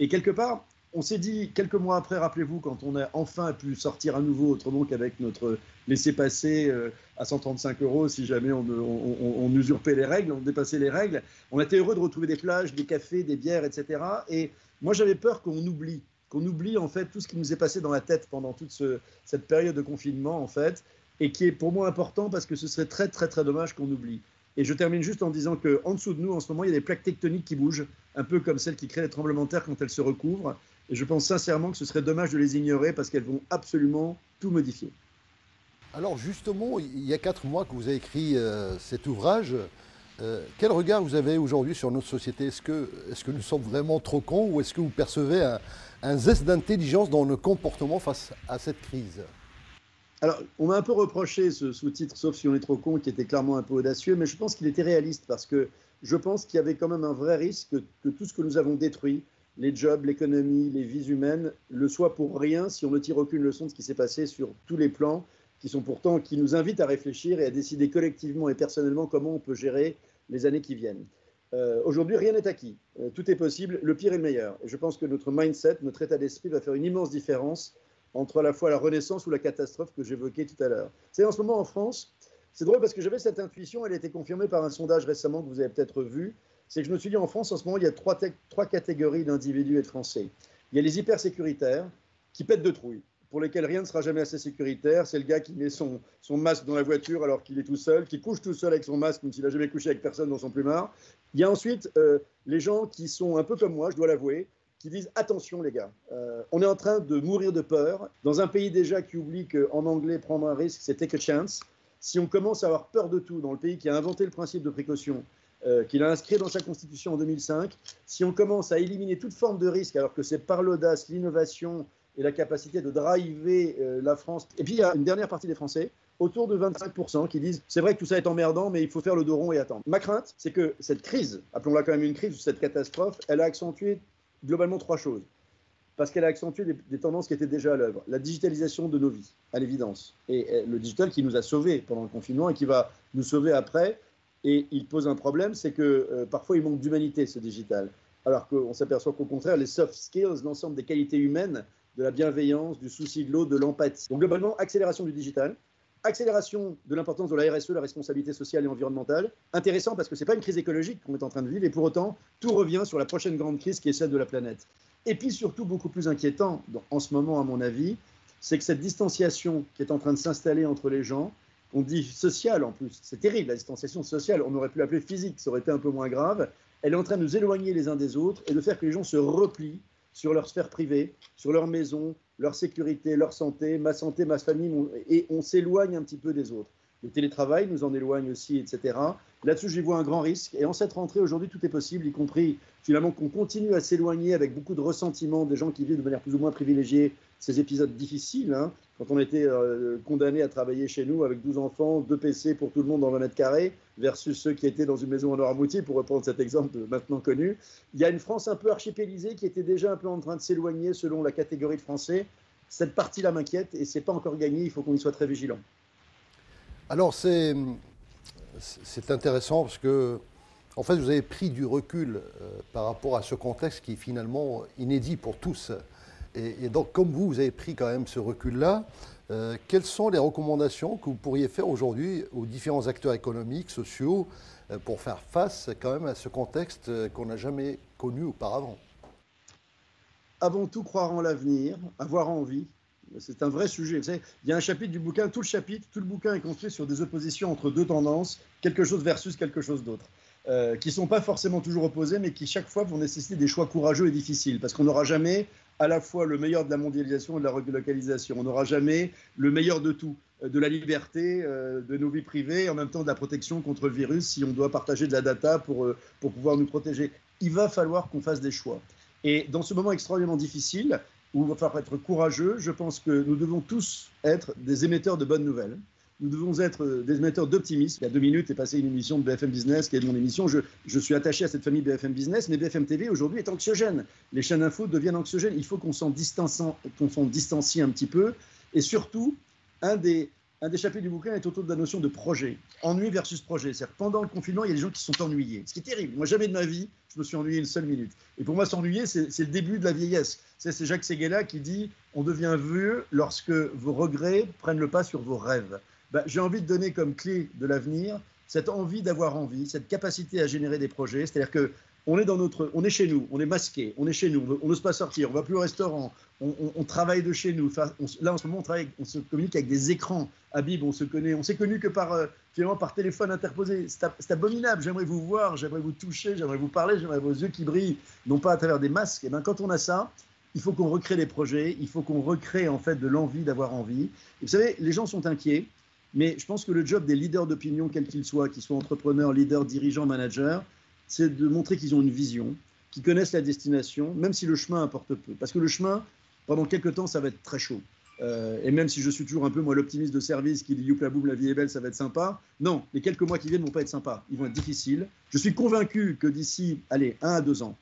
Et quelque part, on s'est dit quelques mois après, rappelez-vous, quand on a enfin pu sortir à nouveau, autrement qu'avec notre laissez-passer euh, à 135 euros, si jamais on, usurpait les règles, on dépassait les règles, on était heureux de retrouver des plages, des cafés, des bières, etc. Et moi, j'avais peur qu'on oublie, qu'on oublie en fait tout ce qui nous est passé dans la tête pendant toute cette période de confinement, en fait, et qui est pour moi important parce que ce serait très, très, très dommage qu'on oublie. Et je termine juste en disant qu'en dessous de nous, en ce moment, il y a des plaques tectoniques qui bougent. un peu comme celles qui créent les tremblements de terre quand elles se recouvrent. Et je pense sincèrement que ce serait dommage de les ignorer parce qu'elles vont absolument tout modifier.
Alors justement, il y a quatre mois que vous avez écrit euh, cet ouvrage. Euh, quel regard vous avez aujourd'hui sur notre société? Est-ce que, est que, nous sommes vraiment trop cons ou est-ce que vous percevez un, un zeste d'intelligence dans nos comportements face à cette crise?
Alors, on m'a un peu reproché ce sous-titre, sauf si on est trop con, qui était clairement un peu audacieux, mais je pense qu'il était réaliste parce que je pense qu'il y avait quand même un vrai risque que tout ce que nous avons détruit, les jobs, l'économie, les vies humaines, le soit pour rien si on ne tire aucune leçon de ce qui s'est passé sur tous les plans, qui sont pourtant, qui nous invitent à réfléchir et à décider collectivement et personnellement comment on peut gérer les années qui viennent. Euh, aujourd'hui, rien n'est acquis. Euh, tout est possible. Le pire est le meilleur. Et je pense que notre mindset, notre état d'esprit va faire une immense différence entre à la fois la renaissance ou la catastrophe que j'évoquais tout à l'heure. C'est en ce moment en France, c'est drôle parce que j'avais cette intuition, elle a été confirmée par un sondage récemment que vous avez peut-être vu. C'est que je me suis dit en France, en ce moment, il y a trois, trois catégories d'individus et de Français. Il y a les hypersécuritaires qui pètent de trouille pour lesquels rien ne sera jamais assez sécuritaire. C'est le gars qui met son, son masque dans la voiture alors qu'il est tout seul, qui couche tout seul avec son masque, même s'il n'a jamais couché avec personne dans son plumard. Il y a ensuite euh, les gens qui sont un peu comme moi, je dois l'avouer, qui disent attention les gars, euh, on est en train de mourir de peur dans un pays déjà qui oublie qu'en anglais prendre un risque c'est take a chance. Si on commence à avoir peur de tout dans le pays qui a inventé le principe de précaution, euh, qu'il a inscrit dans sa constitution en 2005, si on commence à éliminer toute forme de risque alors que c'est par l'audace, l'innovation, et la capacité de driver euh, la France. Et puis il y a une dernière partie des Français, autour de 25%, qui disent c'est vrai que tout ça est emmerdant, mais il faut faire le dos rond et attendre. Ma crainte, c'est que cette crise, appelons-la quand même une crise, cette catastrophe, elle a accentué globalement trois choses. Parce qu'elle a accentué des, tendances qui étaient déjà à l'œuvre. La digitalisation de nos vies, à l'évidence. Et, le digital qui nous a sauvés pendant le confinement et qui va nous sauver après. Et il pose un problème, c'est que euh, parfois il manque d'humanité, ce digital. Alors qu'on s'aperçoit qu'au contraire, les soft skills, l'ensemble des qualités humaines, de la bienveillance, du souci de l'eau, de l'empathie. Donc globalement, accélération du digital, accélération de l'importance de la RSE, la responsabilité sociale et environnementale. Intéressant parce que ce n'est pas une crise écologique qu'on est en train de vivre et pour autant, tout revient sur la prochaine grande crise qui est celle de la planète. Et puis surtout, beaucoup plus inquiétant en ce moment, à mon avis, c'est que cette distanciation qui est en train de s'installer entre les gens, on dit sociale en plus, c'est terrible la distanciation sociale, on aurait pu l'appeler physique, ça aurait été un peu moins grave, elle est en train de nous éloigner les uns des autres et de faire que les gens se replient sur leur sphère privée, sur leur maison, leur sécurité, leur santé, ma santé, ma famille, et on s'éloigne un petit peu des autres. Le télétravail nous en éloigne aussi, etc. Là-dessus, j'y vois un grand risque. Et en cette rentrée, aujourd'hui, tout est possible, y compris finalement qu'on continue à s'éloigner avec beaucoup de ressentiment des gens qui vivent de manière plus ou moins privilégiée ces épisodes difficiles. Hein. quand on était euh, condamné à travailler chez nous avec 12 enfants, 2 PC pour tout le monde dans 20 mètres carrés, versus ceux qui étaient dans une maison en Noirmoutier, pour reprendre cet exemple maintenant connu. Il y a une France un peu archipélisée qui était déjà un peu en train de s'éloigner selon la catégorie de Français. Cette partie-là m'inquiète et c'est pas encore gagné. Il faut qu'on y soit très vigilant.
Alors c'est intéressant parce que en fait vous avez pris du recul euh, par rapport à ce contexte qui est finalement inédit pour tous. Et, donc comme vous, vous avez pris quand même ce recul-là, euh, quelles sont les recommandations que vous pourriez faire aujourd'hui aux différents acteurs économiques, sociaux, euh, pour faire face quand même à ce contexte qu'on n'a jamais connu auparavant?
Avant tout, croire en l'avenir, avoir envie, c'est un vrai sujet. il y a un chapitre du bouquin, tout le chapitre, tout le bouquin est construit sur des oppositions entre deux tendances, quelque chose versus quelque chose d'autre, euh, qui ne sont pas forcément toujours opposés, mais qui chaque fois vont nécessiter des choix courageux et difficiles, parce qu'on n'aura jamais à la fois le meilleur de la mondialisation et de la relocalisation. On n'aura jamais le meilleur de tout, euh, de la liberté, euh, de nos vies privées, et en même temps de la protection contre le virus, si on doit partager de la data pour, pour pouvoir nous protéger. Il va falloir qu'on fasse des choix. Et dans ce moment extraordinairement difficile, où il va falloir être courageux. Je pense que nous devons tous être des émetteurs de bonnes nouvelles. Nous devons être des émetteurs d'optimisme. Il y a deux minutes est passée une émission de BFM Business qui est mon émission. Je, suis attaché à cette famille BFM Business, mais BFM TV aujourd'hui est anxiogène. Les chaînes info deviennent anxiogènes. Il faut qu'on s'en distancie un petit peu. Et surtout, un des, un des chapitres du bouquin est autour de la notion de projet. Ennui versus projet. C'est-à-dire pendant le confinement, il y a des gens qui sont ennuyés. Ce qui est terrible. Moi, jamais de ma vie, je me suis ennuyé une seule minute. Et pour moi, s'ennuyer, c'est le début de la vieillesse. C'est Jacques Séguéla qui dit On devient vieux lorsque vos regrets prennent le pas sur vos rêves. Ben, J'ai envie de donner comme clé de l'avenir cette envie d'avoir envie, cette capacité à générer des projets. C'est-à-dire que on est dans notre, on est chez nous, on est masqué, on est chez nous, on n'ose pas sortir, on va plus au restaurant, on, travaille de chez nous. là, en ce moment, on, travaille, on se communique avec des écrans. Habib, on se connaît, on s'est connu que par, euh, finalement, par téléphone interposé. C'est abominable. J'aimerais vous voir, j'aimerais vous toucher, j'aimerais vous parler, j'aimerais vos yeux qui brillent, non pas à travers des masques. Et ben, quand on a ça, il faut qu'on recrée des projets, il faut qu'on recrée en fait de l'envie d'avoir envie. Et vous savez, les gens sont inquiets, mais je pense que le job des leaders d'opinion, quels qu'ils soient, qu'ils soient entrepreneurs, leaders, dirigeants, managers, c'est de montrer qu'ils ont une vision, qu'ils connaissent la destination, même si le chemin importe peu. Parce que le chemin, pendant quelques temps, ça va être très chaud. Euh, et même si je suis toujours un peu, moi, l'optimiste de service qui dit youpla boum, la vie est belle, ça va être sympa. Non, les quelques mois qui viennent ne vont pas être sympas. Ils vont être difficiles. Je suis convaincu que d'ici, allez, un à deux ans,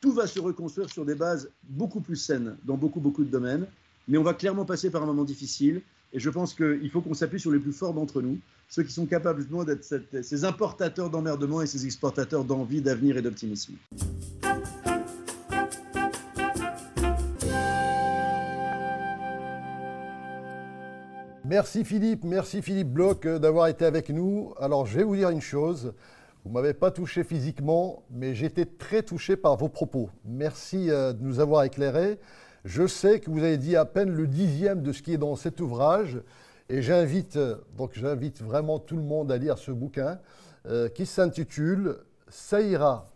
tout va se reconstruire sur des bases beaucoup plus saines dans beaucoup, beaucoup de domaines. Mais on va clairement passer par un moment difficile. Et je pense qu'il faut qu'on s'appuie sur les plus forts d'entre nous, ceux qui sont capables justement d'être ces importateurs d'emmerdement et ces exportateurs d'envie, d'avenir et d'optimisme.
Merci Philippe, merci Philippe Bloch euh, d'avoir été avec nous. Alors je vais vous dire une chose, vous ne m'avez pas touché physiquement, mais j'ai été très touché par vos propos. Merci euh, de nous avoir éclairés. Je sais que vous avez dit à peine le dixième de ce qui est dans cet ouvrage, et j'invite euh, donc j'invite vraiment tout le monde à lire ce bouquin qui s'intitule Ça ira.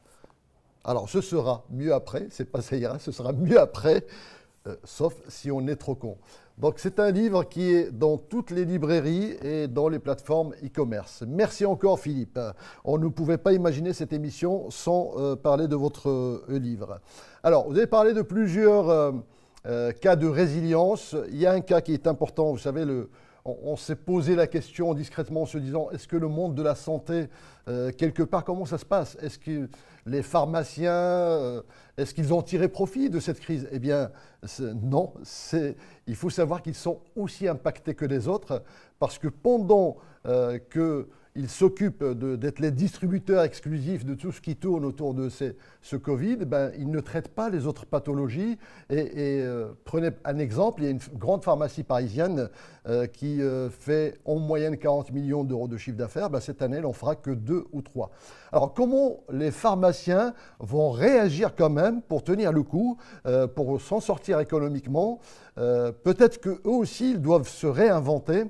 Alors ce sera mieux après, c'est pas ça ira, ce sera mieux après, sauf si on est trop con. Donc c'est un livre qui est dans toutes les librairies et dans les plateformes e-commerce. Merci encore Philippe. On ne pouvait pas imaginer cette émission sans euh, parler de votre euh, livre. Alors, vous avez parlé de plusieurs euh, cas de résilience. Il y a un cas qui est important, vous savez, on, s'est posé la question discrètement en se disant, est-ce que le monde de la santé, quelque part, comment ça se passe? Est-ce que les pharmaciens, est-ce qu'ils ont tiré profit de cette crise? Eh bien, non. Il faut savoir qu'ils sont aussi impactés que les autres, parce que pendant euh, que ils s'occupent d'être les distributeurs exclusifs de tout ce qui tourne autour de ce Covid, ben, ils ne traitent pas les autres pathologies. Et, euh, prenez un exemple, il y a une grande pharmacie parisienne euh, qui euh, fait en moyenne 40 millions d'euros de chiffre d'affaires. Ben, cette année, elle n'en fera que deux ou trois. Alors comment les pharmaciens vont réagir quand même pour tenir le coup, pour s'en sortir économiquement? Peut-être qu'eux aussi, ils doivent se réinventer.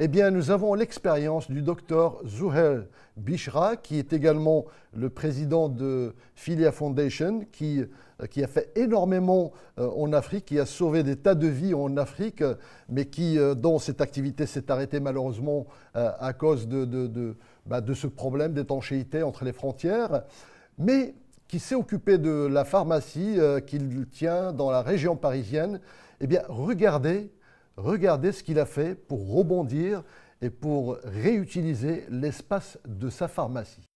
Eh bien, nous avons l'expérience du docteur Zuhel Bishra, qui est également le président de Philia Foundation, qui, euh, qui a fait énormément euh, en Afrique, qui a sauvé des tas de vies en Afrique, mais qui, euh, dans cette activité, s'est arrêté malheureusement à cause de, de, bah, de ce problème d'étanchéité entre les frontières, mais qui s'est occupé de la pharmacie qu'il tient dans la région parisienne. Eh bien, regardez Regardez ce qu'il a fait pour rebondir et pour réutiliser l'espace de sa pharmacie.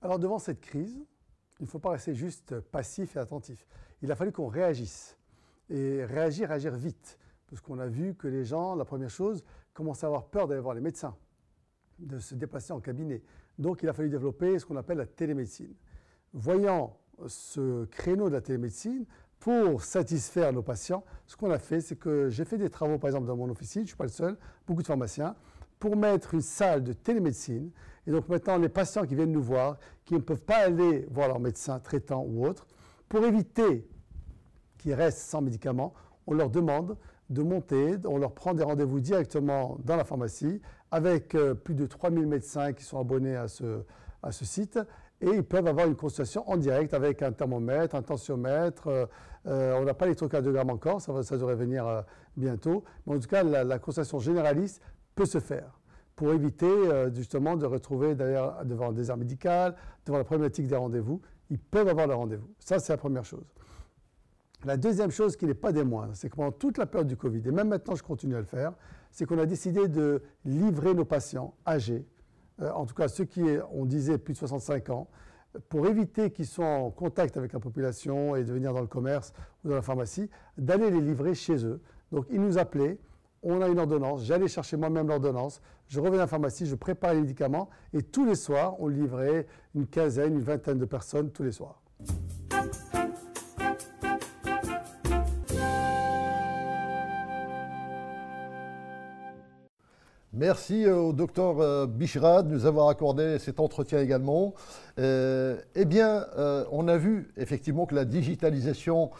Alors devant cette crise, il ne faut pas rester juste passif et attentif. Il a fallu qu'on réagisse. Et réagir, réagir vite. Parce qu'on a vu que les gens, la première chose, commençaient à avoir peur d'aller voir les médecins, de se déplacer en cabinet, donc il a fallu développer ce qu'on appelle la télémédecine. Voyant ce créneau de la télémédecine, pour satisfaire nos patients, ce qu'on a fait, c'est que j'ai fait des travaux, par exemple, dans mon officine, je ne suis pas le seul, beaucoup de pharmaciens, pour mettre une salle de télémédecine. Et donc maintenant, les patients qui viennent nous voir, qui ne peuvent pas aller voir leur médecin traitant ou autre, pour éviter qu'ils restent sans médicaments, on leur demande de monter, on leur prend des rendez-vous directement dans la pharmacie avec euh, plus de 3000 médecins qui sont abonnés à ce, à ce site et ils peuvent avoir une consultation en direct avec un thermomètre, un tensiomètre. Euh, euh, on n'a pas l'électrocardiogramme encore, ça, ça devrait venir bientôt. Mais en tout cas, la, consultation généraliste peut se faire pour éviter justement de retrouver d'ailleurs devant des désert médical, devant la problématique des rendez-vous. Ils peuvent avoir le rendez-vous. Ça, c'est la première chose. La deuxième chose qui n'est pas des moindres, c'est que pendant toute la période du Covid, et même maintenant je continue à le faire, c'est qu'on a décidé de livrer nos patients âgés, euh, en tout cas ceux qui, on disait, plus de 65 ans, pour éviter qu'ils soient en contact avec la population et de venir dans le commerce ou dans la pharmacie, d'aller les livrer chez eux. Donc ils nous appelaient, on a une ordonnance, j'allais chercher moi-même l'ordonnance, je revenais à la pharmacie, je préparais les médicaments et tous les soirs, on livrait une quinzaine, une vingtaine de personnes tous les soirs.
Merci au docteur euh, Bichrad de nous avoir accordé cet entretien également. Euh, eh bien, euh, on a vu effectivement que la digitalisation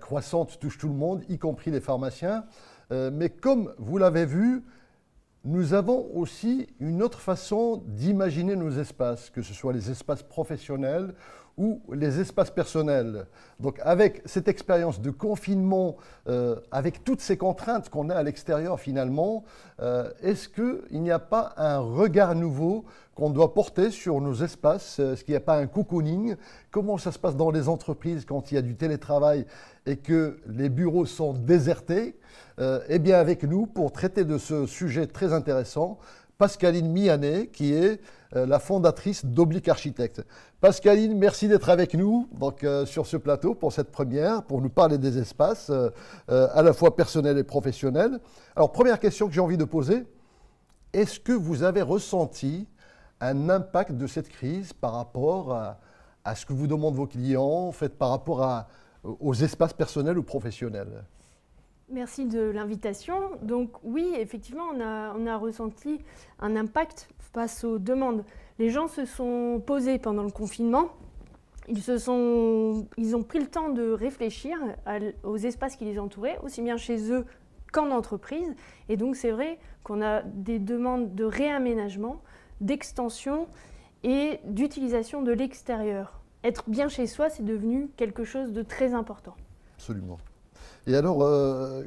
croissante touche tout le monde, y compris les pharmaciens. mais comme vous l'avez vu, nous avons aussi une autre façon d'imaginer nos espaces, que ce soit les espaces professionnels ou les espaces personnels. Donc avec cette expérience de confinement, euh, avec toutes ces contraintes qu'on a à l'extérieur finalement, euh, est-ce qu'il n'y a pas un regard nouveau qu'on doit porter sur nos espaces Est-ce qu'il n'y a pas un cocooning? Comment ça se passe dans les entreprises quand il y a du télétravail et que les bureaux sont désertés? Euh, Eh bien avec nous, pour traiter de ce sujet très intéressant, Pascaline Mianet, qui est euh, la fondatrice d'Oblique Architecte. Pascaline, merci d'être avec nous donc, euh, sur ce plateau pour cette première, pour nous parler des espaces, euh, à la fois personnels et professionnels. Alors, première question que j'ai envie de poser, est-ce que vous avez ressenti un impact de cette crise par rapport à, ce que vous demandent vos clients, fait, par rapport aux espaces personnels ou professionnels?
Merci de l'invitation. Donc oui, effectivement, on a, ressenti un impact face aux demandes. Les gens se sont posés pendant le confinement. Ils, se sont, ils ont pris le temps de réfléchir aux espaces qui les entouraient, aussi bien chez eux qu'en entreprise. Et donc c'est vrai qu'on a des demandes de réaménagement, d'extension et d'utilisation de l'extérieur. Être bien chez soi, c'est devenu quelque chose de très important.
Absolument. Et alors, euh,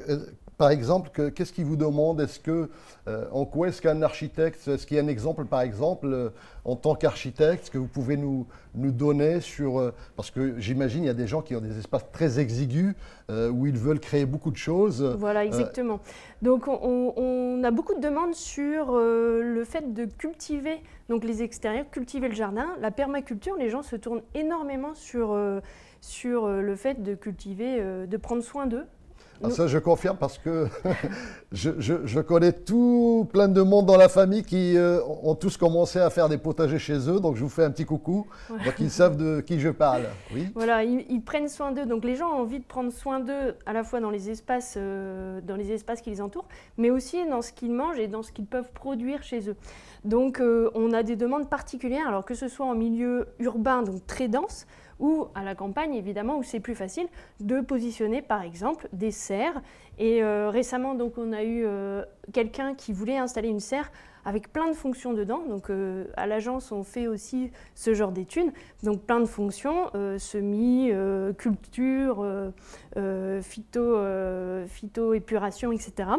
par exemple, qu'est-ce qu'il vous demande Est-ce que, euh, en quoi est-ce qu'un architecte, est-ce qu'il y a un exemple, par exemple, euh, en tant qu'architecte, que vous pouvez nous, nous donner sur, parce que j'imagine il y a des gens qui ont des espaces très exigus où ils veulent créer beaucoup de choses.
Voilà, exactement. Donc, on, a beaucoup de demandes sur le fait de cultiver donc les extérieurs, cultiver le jardin, la permaculture. Les gens se tournent énormément sur sur euh, le fait de cultiver, euh, de prendre soin d'eux.
Ah, ça, je confirme parce que je, connais tout plein de monde dans la famille qui euh, ont tous commencé à faire des potagers chez eux. Donc, je vous fais un petit coucou. Donc, ils savent de qui je parle. Oui.
Voilà, ils, prennent soin d'eux. Donc, les gens ont envie de prendre soin d'eux à la fois dans les espaces, dans les espaces qui les entourent, mais aussi dans ce qu'ils mangent et dans ce qu'ils peuvent produire chez eux. Donc, on a des demandes particulières, alors que ce soit en milieu urbain, donc très dense, ou à la campagne, évidemment, où c'est plus facile de positionner, par exemple, des serres. Et euh, récemment, donc, on a eu euh, quelqu'un qui voulait installer une serre avec plein de fonctions dedans. Donc, euh, à l'agence, on fait aussi ce genre d'études. Donc, plein de fonctions, semis, culture, phyto, phyto-épuration, etc.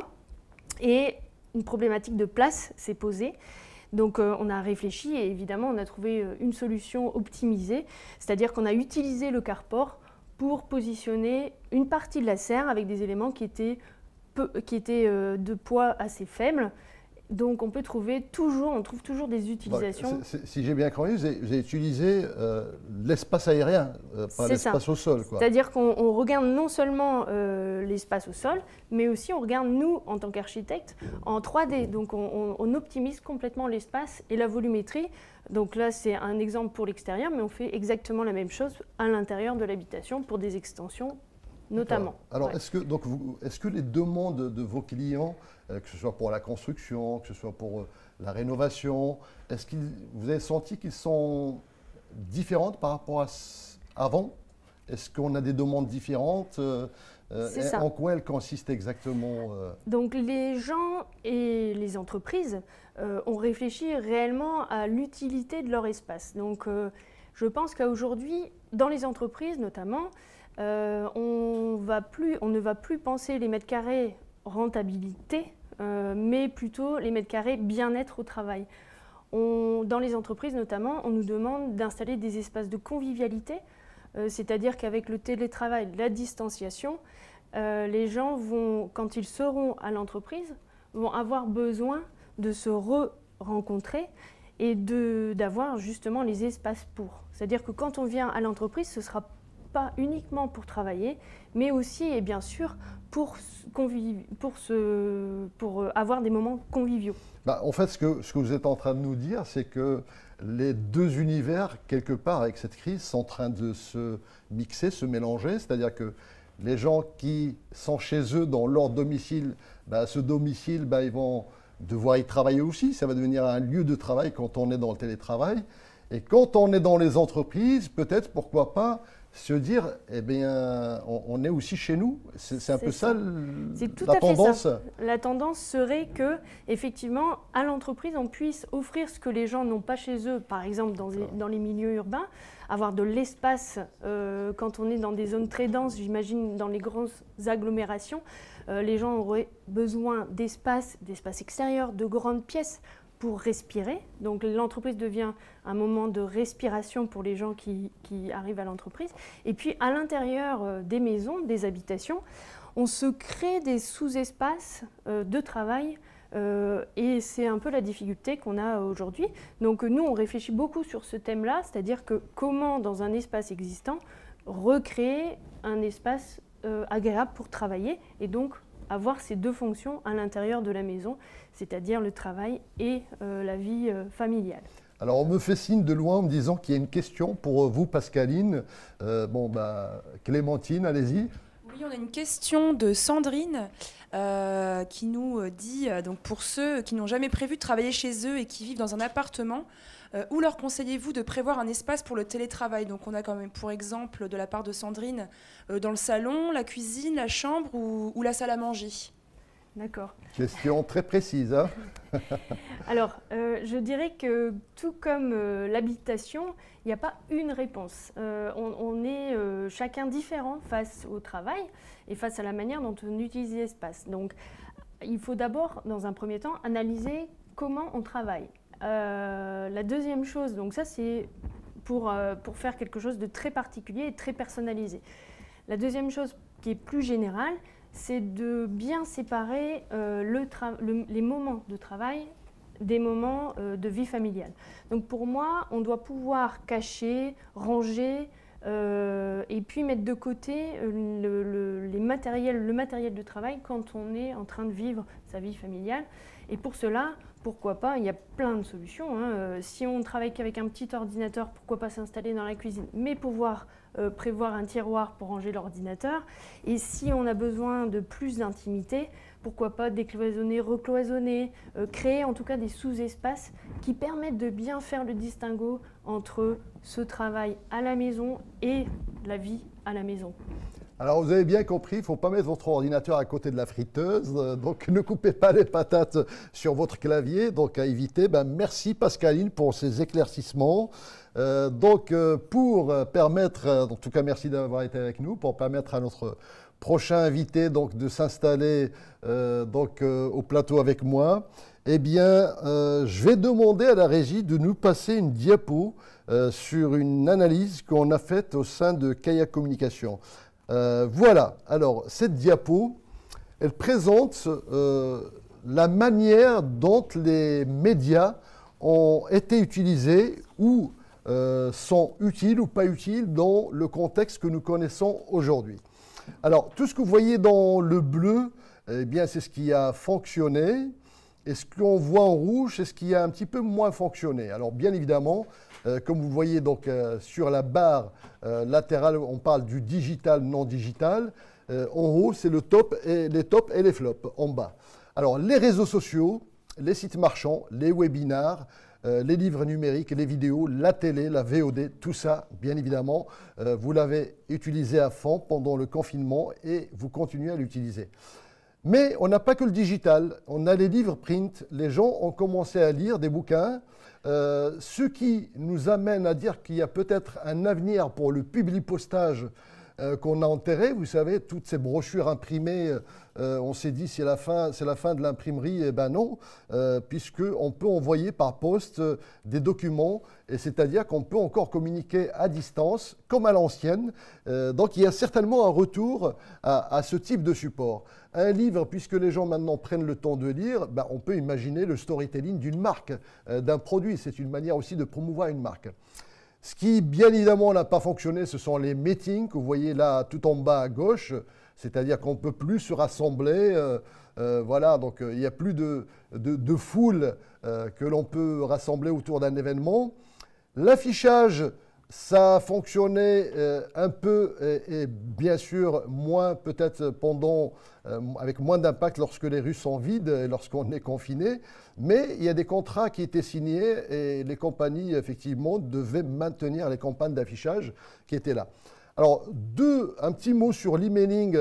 Et une problématique de place s'est posée. Donc euh, on a réfléchi et évidemment on a trouvé euh, une solution optimisée, c'est-à-dire qu'on a utilisé le carport pour positionner une partie de la serre avec des éléments qui étaient, qui étaient euh, de poids assez faible donc on peut trouver toujours, on trouve toujours des utilisations.
si j'ai bien compris, vous avez, utilisé euh, l'espace aérien, euh, pas l'espace au sol.
C'est-à-dire qu'on regarde non seulement euh, l'espace au sol, mais aussi on regarde nous, en tant qu'architectes, en 3D. Donc on, on optimise complètement l'espace et la volumétrie. Donc là, c'est un exemple pour l'extérieur, mais on fait exactement la même chose à l'intérieur de l'habitation pour des extensions notamment.
Alors, est-ce que, donc est que les demandes de vos clients, euh, que ce soit pour la construction, que ce soit pour euh, la rénovation, est-ce que vous avez senti qu'ils sont différentes par rapport à avant? Est-ce qu'on a des demandes différentes euh, En quoi elles consistent exactement
Donc les gens et les entreprises ont réfléchi réellement à l'utilité de leur espace. Donc je pense qu'aujourd'hui, dans les entreprises notamment, euh, on, ne va plus penser les mètres carrés rentabilité, euh, mais plutôt les mètres carrés bien-être au travail. dans les entreprises notamment, on nous demande d'installer des espaces de convivialité, euh, c'est-à-dire qu'avec le télétravail, la distanciation, les gens vont, quand ils seront à l'entreprise, vont avoir besoin de se re-rencontrer et d'avoir justement les espaces pour. C'est-à-dire que quand on vient à l'entreprise, ce sera pas uniquement pour travailler, mais aussi et bien sûr pour, pour, pour euh, avoir des moments conviviaux.
Bah, en fait, ce que, ce que vous êtes en train de nous dire, c'est que les deux univers, quelque part, avec cette crise, sont en train de se mixer, se mélanger. C'est-à-dire que les gens qui sont chez eux dans leur domicile, bah, ce domicile, bah, ils vont devoir y travailler aussi. Ça va devenir un lieu de travail quand on est dans le télétravail. Et quand on est dans les entreprises, peut-être, pourquoi pas, se dire, eh bien, on, est aussi chez nous. C'est un peu ça, la tendance.
La tendance serait que, effectivement, à l'entreprise, on puisse offrir ce que les gens n'ont pas chez eux, par exemple dans, les, dans les milieux urbains, avoir de l'espace euh, quand on est dans des zones très denses, j'imagine dans les grandes agglomérations, euh, les gens auraient besoin d'espace, d'espace extérieur, de grandes pièces pour respirer. Donc l'entreprise devient un moment de respiration pour les gens qui, arrivent à l'entreprise. Et puis à l'intérieur euh, des maisons, des habitations, on se crée des sous-espaces euh, de travail euh, et c'est un peu la difficulté qu'on a aujourd'hui. Donc nous, on réfléchit beaucoup sur ce thème-là, c'est-à-dire que comment, dans un espace existant, recréer un espace agréable pour travailler et donc avoir ces deux fonctions à l'intérieur de la maison, c'est-à-dire le travail et euh, la vie euh, familiale.
Alors on me fait signe de loin en me disant qu'il y a une question pour vous, Pascaline. Euh, bon, bah, Clémentine, allez-y.
Oui, on a une question de Sandrine qui nous dit, donc pour ceux qui n'ont jamais prévu de travailler chez eux et qui vivent dans un appartement, euh, où leur conseillez-vous de prévoir un espace pour le télétravail? Donc on a quand même pour exemple de la part de Sandrine euh, dans le salon, la cuisine, la chambre ou, la salle à manger?
D'accord.
Question très précise. Hein
Alors, euh, je dirais que tout comme l'habitation, il n'y a pas une réponse. on, est chacun différent face au travail et face à la manière dont on utilise l'espace. Donc, il faut d'abord, dans un premier temps, analyser comment on travaille. Euh, la deuxième chose, donc ça c'est pour, euh, pour faire quelque chose de très particulier et très personnalisé. La deuxième chose qui est plus générale, c'est de bien séparer euh, le les moments de travail des moments de vie familiale. Donc pour moi, on doit pouvoir cacher, ranger et puis mettre de côté le, les matériels, le matériel de travail quand on est en train de vivre sa vie familiale. Et pour cela, pourquoi pas Il y a plein de solutions. Hein. Euh, si on travaille qu'avec un petit ordinateur, pourquoi pas s'installer dans la cuisine, mais pouvoir euh, prévoir un tiroir pour ranger l'ordinateur. Et si on a besoin de plus d'intimité, pourquoi pas décloisonner, recloisonner, euh, créer en tout cas des sous-espaces qui permettent de bien faire le distinguo entre ce travail à la maison et la vie à la maison.
Alors vous avez bien compris, il ne faut pas mettre votre ordinateur à côté de la friteuse, euh, donc ne coupez pas les patates sur votre clavier, donc à éviter. Ben, merci Pascaline pour ces éclaircissements. Euh, donc euh, pour permettre, en tout cas merci d'avoir été avec nous, pour permettre à notre prochain invité donc, de s'installer donc au plateau avec moi, eh bien je vais demander à la régie de nous passer une diapo sur une analyse qu'on a faite au sein de Kaya Communication. Euh, voilà, alors cette diapo, elle présente euh, la manière dont les médias ont été utilisés ou euh, sont utiles ou pas utiles dans le contexte que nous connaissons aujourd'hui. Alors, tout ce que vous voyez dans le bleu, eh bien, c'est ce qui a fonctionné. Et ce qu'on voit en rouge, c'est ce qui a un petit peu moins fonctionné. Alors, bien évidemment, euh, comme vous voyez donc euh, sur la barre euh, latérale, on parle du digital, non digital. en haut, c'est le top et les tops et les flops en bas. Alors les réseaux sociaux, les sites marchands, les webinars, les livres numériques, les vidéos, la télé, la VOD, tout ça, bien évidemment, vous l'avez utilisé à fond pendant le confinement et vous continuez à l'utiliser. Mais on n'a pas que le digital, on a les livres print. Les gens ont commencé à lire des bouquins, ce qui nous amène à dire qu'il y a peut-être un avenir pour le publipostage euh, qu'on a enterré. Vous savez, toutes ces brochures imprimées, euh, on s'est dit c'est la fin, c'est la fin de l'imprimerie. Eh ben non, puisqu'on peut envoyer par poste des documents, et c'est-à-dire qu'on peut encore communiquer à distance, comme à l'ancienne. donc il y a certainement un retour à ce type de support. Un livre, puisque les gens maintenant prennent le temps de lire, ben, on peut imaginer le storytelling d'une marque, euh, d'un produit. C'est une manière aussi de promouvoir une marque. Ce qui, bien évidemment, n'a pas fonctionné, ce sont les meetings que vous voyez là tout en bas à gauche. C'est-à-dire qu'on ne peut plus se rassembler. Euh, euh, voilà, donc il n'y a plus de, de foule que l'on peut rassembler autour d'un événement. L'affichage ça fonctionnait euh, un peu et, bien sûr moins peut-être pendant, euh, avec moins d'impact lorsque les rues sont vides et lorsqu'on est confiné. Mais il y a des contrats qui étaient signés et les compagnies effectivement devaient maintenir les campagnes d'affichage qui étaient là. Alors deux, un petit mot sur l'emailing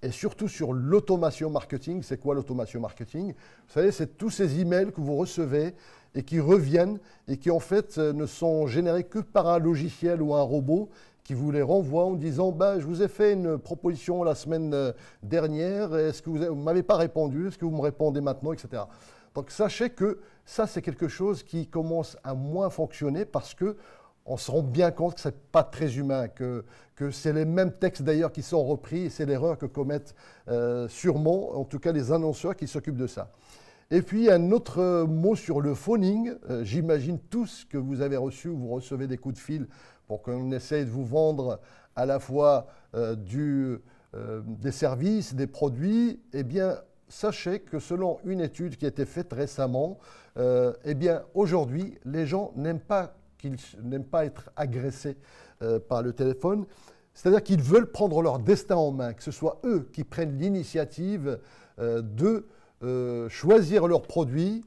et surtout sur l'automation marketing. C'est quoi l'automation marketing? Vous savez, c'est tous ces emails que vous recevez et qui reviennent et qui en fait euh, ne sont générés que par un logiciel ou un robot qui vous les renvoie en disant bah, Je vous ai fait une proposition la semaine euh, dernière, est-ce que vous ne m'avez pas répondu Est-ce que vous me répondez maintenant etc. Donc sachez que ça, c'est quelque chose qui commence à moins fonctionner parce que on se rend bien compte que ce n'est pas très humain, que, que c'est les mêmes textes d'ailleurs qui sont repris, et c'est l'erreur que commettent euh, sûrement, en tout cas les annonceurs qui s'occupent de ça. Et puis un autre mot sur le phoning. Euh, j'imagine tous que vous avez reçu ou vous recevez des coups de fil pour qu'on essaye de vous vendre à la fois euh, des services, des produits. Eh bien, sachez que selon une étude qui a été faite récemment, eh bien, aujourd'hui, les gens n'aiment pas n'aiment pas être agressés euh, par le téléphone. C'est-à-dire qu'ils veulent prendre leur destin en main, que ce soit eux qui prennent l'initiative euh, de euh, choisir leurs produits.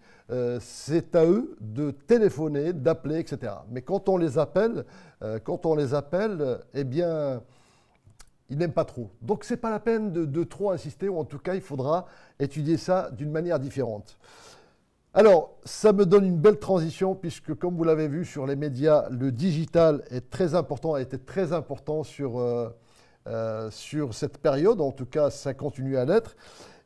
c'est à eux de téléphoner, d'appeler, etc. Mais quand on les appelle, quand on les appelle, eh bien, ils n'aiment pas trop. Donc, ce n'est pas la peine de, trop insister, ou en tout cas, il faudra étudier ça d'une manière différente. Alors, ça me donne une belle transition puisque, comme vous l'avez vu sur les médias, le digital est très important, a été très important sur, euh, euh, sur cette période. En tout cas, ça continue à l'être.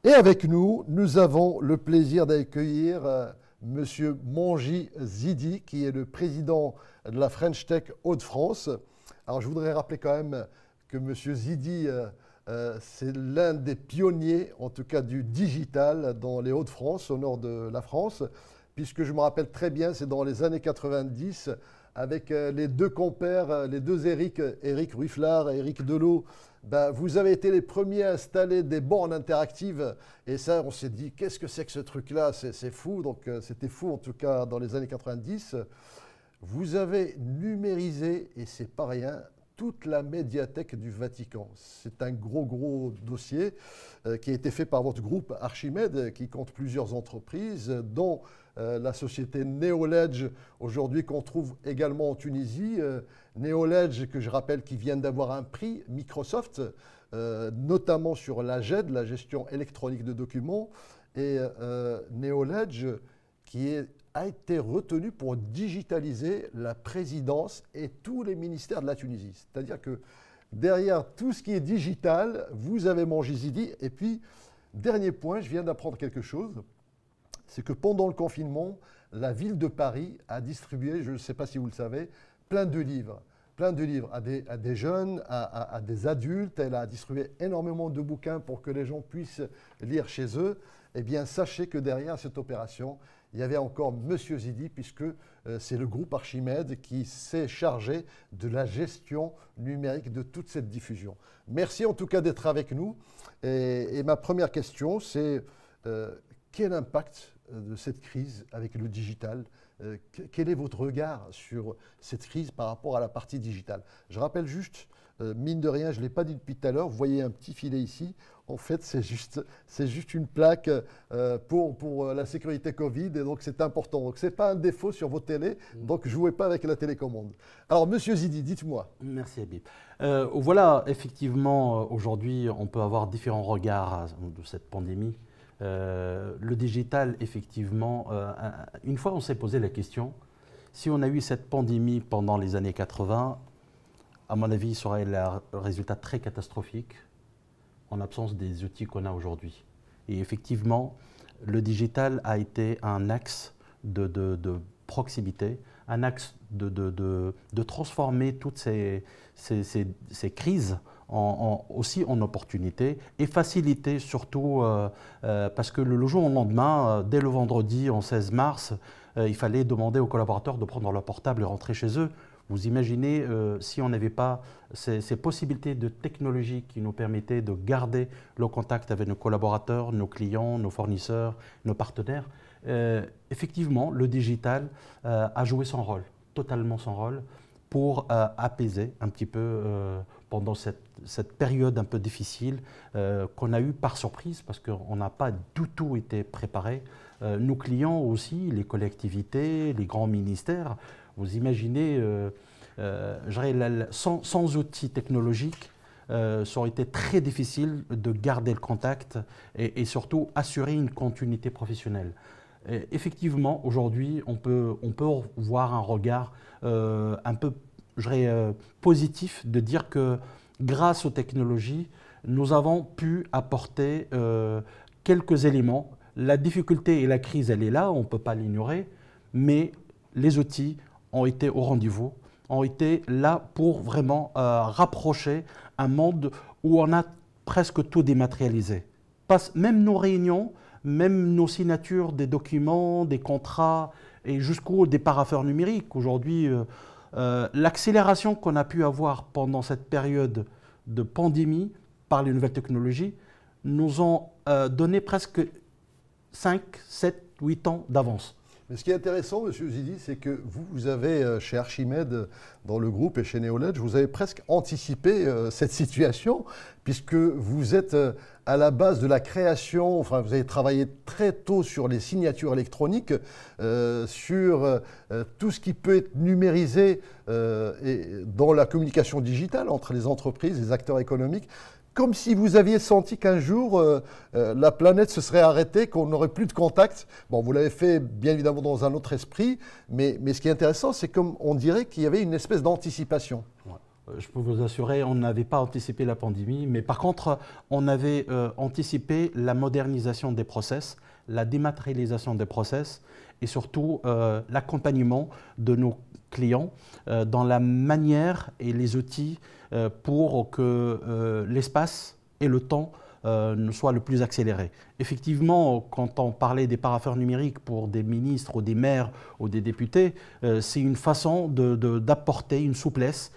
Et avec nous, nous avons le plaisir d'accueillir euh, Monsieur Zidi, qui est le président de la French Tech Hauts-de-France. Alors, je voudrais rappeler quand même que Monsieur Zidi euh, c'est l'un des pionniers, en tout cas du digital, dans les Hauts-de-France, au nord de la France, puisque je me rappelle très bien, c'est dans les années 90, avec euh, les deux compères, euh, les deux Eric, Eric Rufflard et Eric Delot, ben, vous avez été les premiers à installer des bornes interactives. Et ça, on s'est dit, qu'est-ce que c'est que ce truc-là? C'est fou. Donc, c'était fou, en tout cas, dans les années 90. Vous avez numérisé, et c'est pas rien, toute la médiathèque du Vatican. C'est un gros, gros dossier euh, qui a été fait par votre groupe Archimède, qui compte plusieurs entreprises, dont euh, la société Neoledge, aujourd'hui qu'on trouve également en Tunisie. Euh, Neoledge, que je rappelle, qui vient d'avoir un prix Microsoft, notamment sur la GED, la gestion électronique de documents, et Neoledge, qui a été retenu pour digitaliser la présidence et tous les ministères de la Tunisie. C'est-à-dire que derrière tout ce qui est digital, vous avez mangé Zidi. Et puis, dernier point, je viens d'apprendre quelque chose, c'est que pendant le confinement, la ville de Paris a distribué, je ne sais pas si vous le savez, plein de livres plein de livres à des, jeunes, à, à, des adultes. Elle a distribué énormément de bouquins pour que les gens puissent lire chez eux. Eh bien, sachez que derrière cette opération, il y avait encore Monsieur Zidi, puisque euh, c'est le groupe Archimède qui s'est chargé de la gestion numérique de toute cette diffusion. Merci en tout cas d'être avec nous. Et, ma première question, c'est euh, quel impact euh, de cette crise avec le digital Quel est votre regard sur cette crise par rapport à la partie digitale Je rappelle juste mine de rien, je ne l'ai pas dit depuis tout à l'heure, vous voyez un petit filet ici en fait, c'est juste, c'est juste une plaque euh, pour, pour euh, la sécurité Covid, et donc c'est important. Donc, ce n'est pas un défaut sur vos télés, donc jouez pas avec la télécommande. Alors, monsieur Zidi, dites-moi.
Merci, Habib. Euh, voilà, effectivement, aujourd'hui, on peut avoir différents regards de cette pandémie. Le digital, effectivement, une fois on s'est posé la question, si on a eu cette pandémie pendant les années 80, à mon avis, ça aurait un résultat très catastrophique en absence des outils qu'on a aujourd'hui. Et effectivement, le digital a été un axe de, proximité, un axe de, transformer toutes ces, crises aussi en opportunités et faciliter surtout, euh, euh, parce que le, jour au lendemain, euh, dès le vendredi, en 16 mars, il fallait demander aux collaborateurs de prendre leur portable et rentrer chez eux. Vous imaginez si on n'avait pas ces, possibilités de technologie qui nous permettaient de garder le contact avec nos collaborateurs, nos clients, nos fournisseurs, nos partenaires. Effectivement, le digital a joué son rôle, totalement son rôle, pour apaiser un petit peu pendant cette, période un peu difficile euh, qu'on a eue par surprise parce qu'on n'a pas du tout été préparé. nos clients aussi, les collectivités, les grands ministères, vous imaginez, sans, sans, outils technologiques, ça aurait été très difficile de garder le contact et, surtout assurer une continuité professionnelle. Effectivement, aujourd'hui, on peut, on peut voir un regard euh, un peu je dirais, euh, positif de dire que grâce aux technologies, nous avons pu apporter euh, quelques éléments. La difficulté et la crise, elle est là, on ne peut pas l'ignorer, mais les outils ont été au rendez-vous, ont été là pour vraiment rapprocher un monde où on a presque tout dématérialisé. même nos réunions, même nos signatures des documents, des contrats, et jusqu'au des parapheurs numériques. Aujourd'hui, euh, euh, l'accélération qu'on a pu avoir pendant cette période de pandémie par les nouvelles technologies nous ont euh, donné presque 5, 7, 8 ans d'avance.
Mais ce qui est intéressant, Monsieur Zidi, c'est que vous, vous avez chez Archimède, dans le groupe et chez Neoledge, vous avez presque anticipé cette situation, puisque vous êtes à la base de la création, enfin vous avez travaillé très tôt sur les signatures électroniques, euh, sur euh, tout ce qui peut être numérisé euh, et dans la communication digitale entre les entreprises, les acteurs économiques, comme si vous aviez senti qu'un jour la planète se serait arrêtée, qu'on n'aurait plus de contact. Bon, vous l'avez fait bien évidemment dans un autre esprit, mais, ce qui est intéressant, c'est comme on dirait qu'il y avait une espèce d'anticipation.
Euh, je peux vous assurer, on n'avait pas anticipé la pandémie, mais par contre, on avait euh, anticipé la modernisation des process, la dématérialisation des process et surtout euh, l'accompagnement de nos clients dans la manière et les outils pour que l'espace et le temps ne soient le plus accélérés. Effectivement, quand on parlait des parapheurs numériques pour des ministres ou des maires ou des députés, c'est une façon d'apporter une souplesse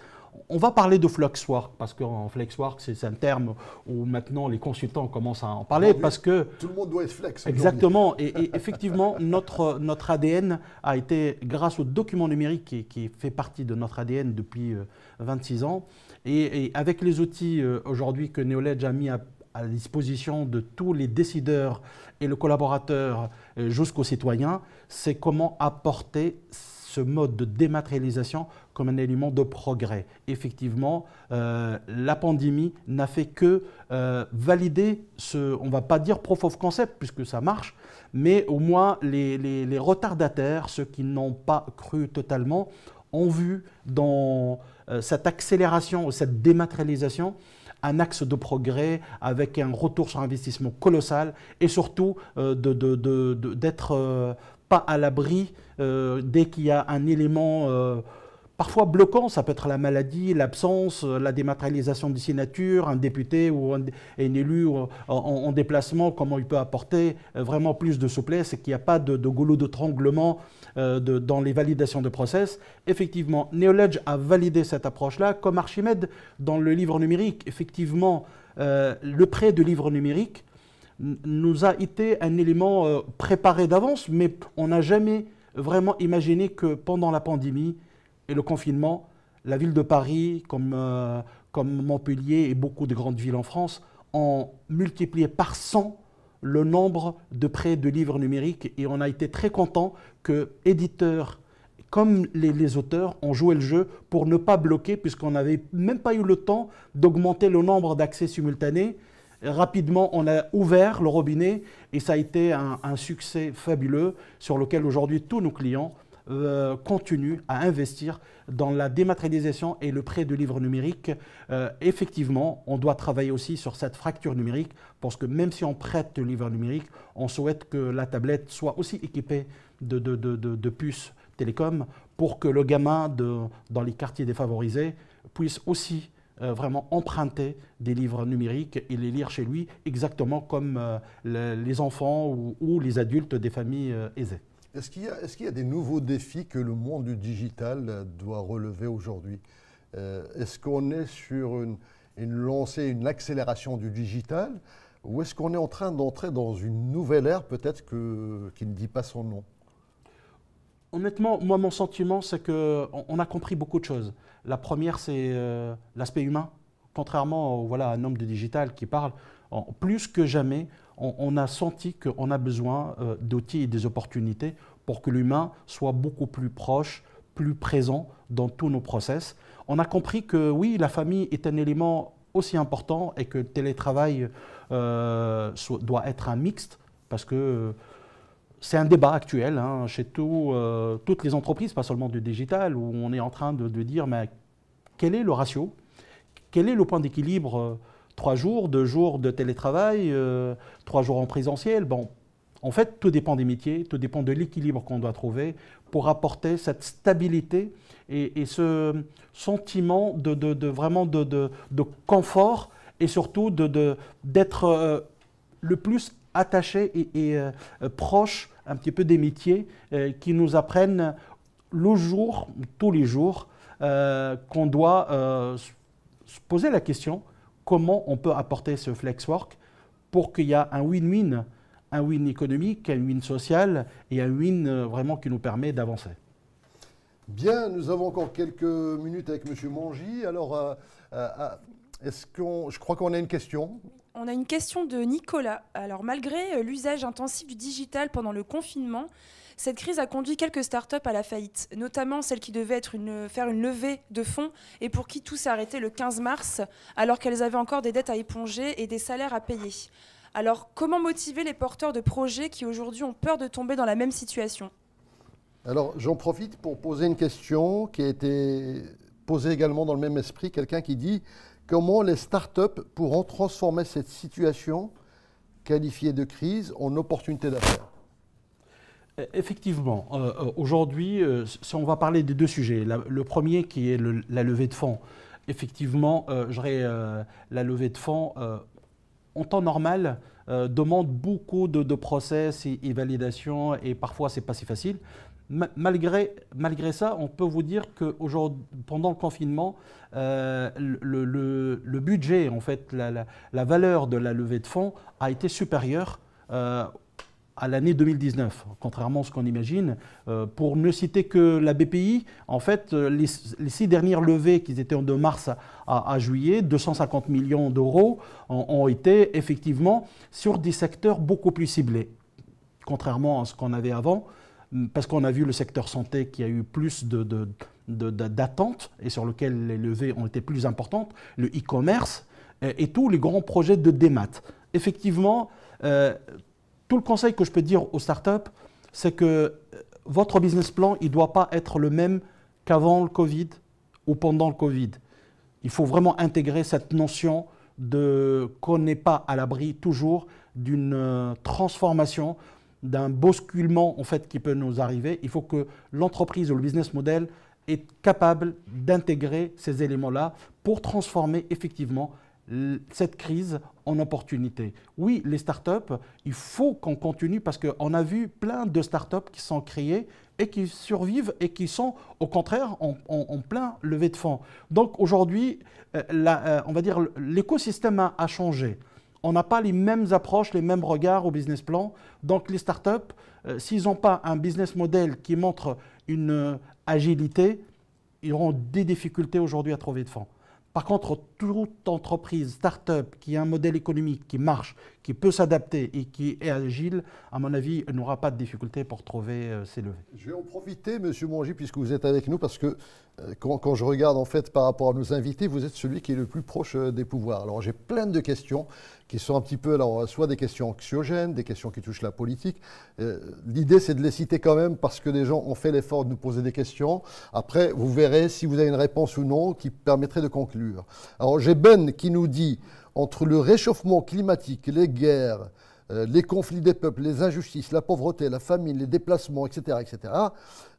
on va parler de flexwork, parce qu'en flexwork, c'est un terme où maintenant les consultants commencent à en parler, parce que...
Tout le monde doit être flex.
Exactement, et, effectivement, notre, notre ADN a été, grâce au document numérique qui, qui fait partie de notre ADN depuis 26 euh, ans, et, avec les outils euh, aujourd'hui que Neoledge a mis à, à disposition de tous les décideurs et le collaborateur euh, jusqu'aux citoyens, c'est comment apporter ce mode de dématérialisation comme un élément de progrès. Effectivement, euh, la pandémie n'a fait que euh, valider ce, on ne va pas dire proof of concept puisque ça marche, mais au moins les, retardataires, ceux qui n'ont pas cru totalement, ont vu dans euh, cette accélération ou cette dématérialisation un axe de progrès avec un retour sur investissement colossal et surtout d'être pas à l'abri euh, dès qu'il y a un élément euh, parfois bloquant, ça peut être la maladie, l'absence, euh, la dématérialisation des signatures, un député ou un, élu en, déplacement, comment il peut apporter vraiment plus de souplesse et qu'il n'y a pas de, goulot de tranglement dans les validations de process. Effectivement, Neoledge a validé cette approche-là, comme Archimède dans le livre numérique. Effectivement, le prêt de livre numérique nous a été un élément euh, préparé d'avance, mais on n'a jamais vraiment imaginé que pendant la pandémie et le confinement, la ville de Paris, comme, euh, comme Montpellier et beaucoup de grandes villes en France, ont multiplié par 100 le nombre de prêts de livres numériques et on a été très content que éditeurs comme les, les, auteurs ont joué le jeu pour ne pas bloquer puisqu'on n'avait même pas eu le temps d'augmenter le nombre d'accès simultanés Rapidement, on a ouvert le robinet et ça a été un, succès fabuleux sur lequel aujourd'hui tous nos clients euh, continuent à investir dans la dématérialisation et le prêt de livres numériques. Euh, effectivement, on doit travailler aussi sur cette fracture numérique parce que même si on prête le livre numérique, on souhaite que la tablette soit aussi équipée de, de, puces télécom pour que le gamin dans les quartiers défavorisés puisse aussi euh, vraiment emprunter des livres numériques et les lire chez lui, exactement comme euh, les enfants ou, les adultes des familles euh, aisées.
Est-ce qu'il y, a des nouveaux défis que le monde du digital doit relever aujourd'hui? Est-ce qu'on est sur une, une, lancée, une accélération du digital ou est-ce qu'on est en train d'entrer dans une nouvelle ère peut-être qui ne dit pas son nom?
Honnêtement, moi, mon sentiment, c'est qu'on on a compris beaucoup de choses. La première, c'est euh, l'aspect humain. Contrairement voilà, à un homme de digital qui parle, plus que jamais, on, a senti qu'on a besoin euh, d'outils et des opportunités pour que l'humain soit beaucoup plus proche, plus présent dans tous nos process. On a compris que oui, la famille est un élément aussi important et que le télétravail euh, doit être un mixte parce que c'est un débat actuel hein, chez euh, toutes les entreprises, pas seulement du digital, où on est en train de, dire mais quel est le ratio? Quel est le point d'équilibre euh, Trois jours, deux jours de télétravail, euh, trois jours en présentiel? Bon, en fait, tout dépend des métiers, tout dépend de l'équilibre qu'on doit trouver pour apporter cette stabilité et, ce sentiment de, vraiment de, confort et surtout d'être le plus attaché et, proche un petit peu des métiers euh, qui nous apprennent le jour, tous les jours, euh, qu'on doit euh, se poser la question comment on peut apporter ce flex work pour qu'il y ait un win-win, un win économique, un win social et un win vraiment qui nous permet d'avancer.
Bien, nous avons encore quelques minutes avec M. Mongy. Alors, est-ce qu'on, je crois qu'on a une question.
On a une question de Nicolas. Alors, malgré euh, l'usage intensif du digital pendant le confinement, cette crise a conduit quelques startups à la faillite, notamment celles qui devaient faire une levée de fonds et pour qui tout s'est arrêté le 15 mars, alors qu'elles avaient encore des dettes à éponger et des salaires à payer. Alors, comment motiver les porteurs de projets qui aujourd'hui ont peur de tomber dans la même situation?
Alors, j'en profite pour poser une question qui a été posée également dans le même esprit. Quelqu'un qui dit comment les startups pourront transformer cette situation qualifiée de crise en opportunité d'affaires.
Euh, Effectivement, euh, euh, aujourd'hui, on va parler des deux sujets, le premier qui est la levée de fonds, effectivement, euh, la levée de fonds, en temps normal, demande beaucoup de, de process et, et validation, et parfois c'est pas si facile. Ma- malgré, malgré ça, on peut vous dire que pendant le confinement, euh, le, budget, en fait, la, valeur de la levée de fonds a été supérieure euh, à l'année 2019, contrairement à ce qu'on imagine. Euh, pour ne citer que la BPI, en fait, les, six dernières levées qui étaient de mars à, juillet, 250 millions d'euros, ont, ont été effectivement sur des secteurs beaucoup plus ciblés, contrairement à ce qu'on avait avant, parce qu'on a vu le secteur santé qui a eu plus de, d'attentes et sur lequel les levées ont été plus importantes, le e-commerce et, et tous les grands projets de démat. Effectivement, euh, tout le conseil que je peux dire aux startups, c'est que euh, votre business plan, il ne doit pas être le même qu'avant le Covid ou pendant le Covid. Il faut vraiment intégrer cette notion de qu'on n'est pas à l'abri toujours d'une euh, transformation, d'un bousculement en fait qui peut nous arriver. Il faut que l'entreprise ou le business model est capable d'intégrer ces éléments-là pour transformer effectivement cette crise en opportunité. Oui, les startups, il faut qu'on continue parce qu'on a vu plein de startups qui sont créées et qui survivent et qui sont au contraire en, plein levée de fonds. Donc aujourd'hui, euh, euh, on va dire l'écosystème a changé. On n'a pas les mêmes approches, les mêmes regards au business plan. Donc les startups, euh, s'ils n'ont pas un business model qui montre une euh, agilité, ils auront des difficultés aujourd'hui à trouver de fonds. Par contre, toute entreprise, start-up qui a un modèle économique qui marche, qui peut s'adapter et qui est agile, à mon avis, n'aura pas de difficulté pour trouver euh, ses levées.
Je vais en profiter, Monsieur Mongy, puisque vous êtes avec nous, parce que quand, je regarde en fait par rapport à nos invités, vous êtes celui qui est le plus proche des pouvoirs. Alors j'ai plein de questions qui sont un petit peu, alors soit des questions anxiogènes, des questions qui touchent la politique. Euh, L'idée c'est de les citer quand même parce que les gens ont fait l'effort de nous poser des questions. Après, vous verrez si vous avez une réponse ou non qui permettrait de conclure. Alors j'ai Ben qui nous dit entre le réchauffement climatique, les guerres, euh, les conflits des peuples, les injustices, la pauvreté, la famine, les déplacements, etc., etc.,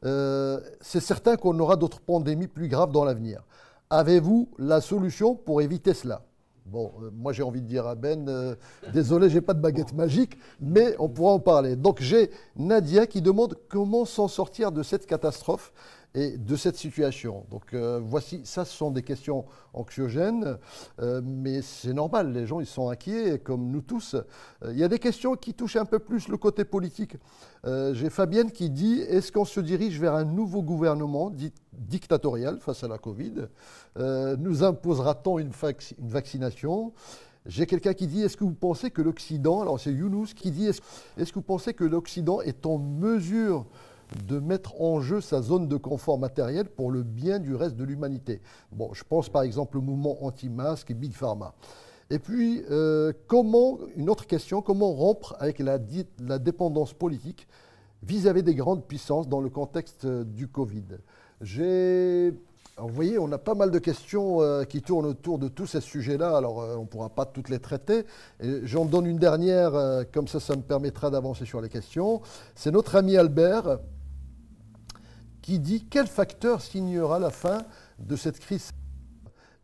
euh, c'est certain qu'on aura d'autres pandémies plus graves dans l'avenir. Avez-vous la solution pour éviter cela? Bon, euh, moi j'ai envie de dire à Ben, euh, désolé, j'ai pas de baguette magique, mais on pourra en parler. Donc j'ai Nadia qui demande comment s'en sortir de cette catastrophe et de cette situation. Donc euh, voici, ça ce sont des questions anxiogènes, euh, mais c'est normal, les gens ils sont inquiets, comme nous tous. Euh, il y a des questions qui touchent un peu plus le côté politique. J'ai Fabienne qui dit, est-ce qu'on se dirige vers un nouveau gouvernement dictatorial face à la Covid? Nous imposera-t-on une vaccination? J'ai quelqu'un qui dit, est-ce que vous pensez que l'Occident, alors c'est Younous qui dit, est-ce que vous pensez que l'Occident est en mesure de mettre en jeu sa zone de confort matériel pour le bien du reste de l'humanité. Bon, je pense par exemple au mouvement anti-masque et Big Pharma. Et puis, euh, comment, une autre question, comment rompre avec la, dépendance politique vis-à-vis des grandes puissances dans le contexte euh, du Covid? J'ai vous voyez, on a pas mal de questions euh, qui tournent autour de tous ces sujets-là. Alors, on ne pourra pas toutes les traiter. J'en donne une dernière, comme ça, ça me permettra d'avancer sur les questions. C'est notre ami Albert qui dit quel facteur signera la fin de cette crise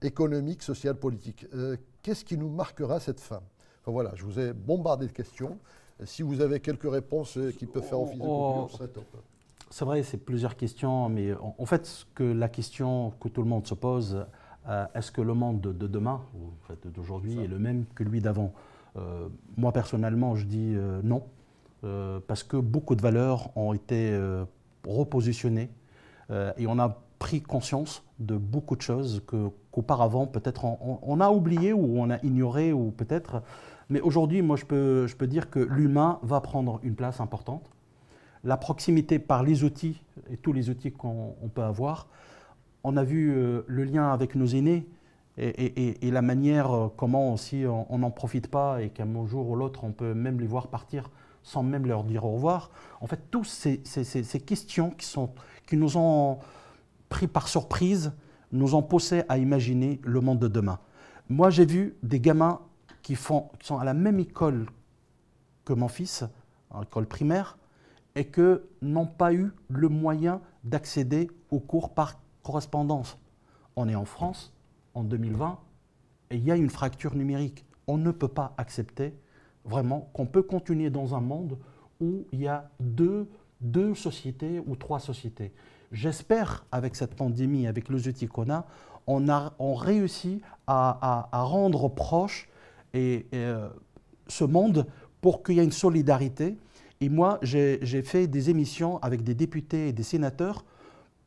économique, sociale, politique. Euh, Qu'est-ce qui nous marquera cette fin? Voilà, je vous ai bombardé de questions. Si vous avez quelques réponses euh, qui peuvent faire office de oh, conclusion, serait top.
C'est vrai, c'est plusieurs questions, mais en fait, ce que la question que tout le monde se pose, euh, est-ce que le monde de, demain, ou en fait, d'aujourd'hui, est le même que lui d'avant? Moi, personnellement, je dis non, parce que beaucoup de valeurs ont été repositionner euh, et on a pris conscience de beaucoup de choses qu'auparavant peut-être on, a oublié ou on a ignoré ou peut-être. Mais aujourd'hui, moi je peux, je peux dire que l'humain va prendre une place importante. La proximité par les outils et tous les outils qu'on peut avoir. On a vu euh, le lien avec nos aînés et, et, la manière euh, comment aussi on n'en profite pas et qu'un jour ou l'autre on peut même les voir partir sans même leur dire au revoir. En fait, toutes ces, questions qui, sont, qui nous ont pris par surprise nous ont poussé à imaginer le monde de demain. Moi, j'ai vu des gamins qui, font, qui sont à la même école que mon fils, en école primaire, et que n'ont pas eu le moyen d'accéder aux cours par correspondance. On est en France, en 2020, et il y a une fracture numérique. On ne peut pas accepter vraiment qu'on peut continuer dans un monde où il y a deux, deux sociétés ou trois sociétés. J'espère, avec cette pandémie, avec les outils on a on réussit à, à, rendre proche et, euh, ce monde pour qu'il y ait une solidarité. Et moi, j'ai fait des émissions avec des députés et des sénateurs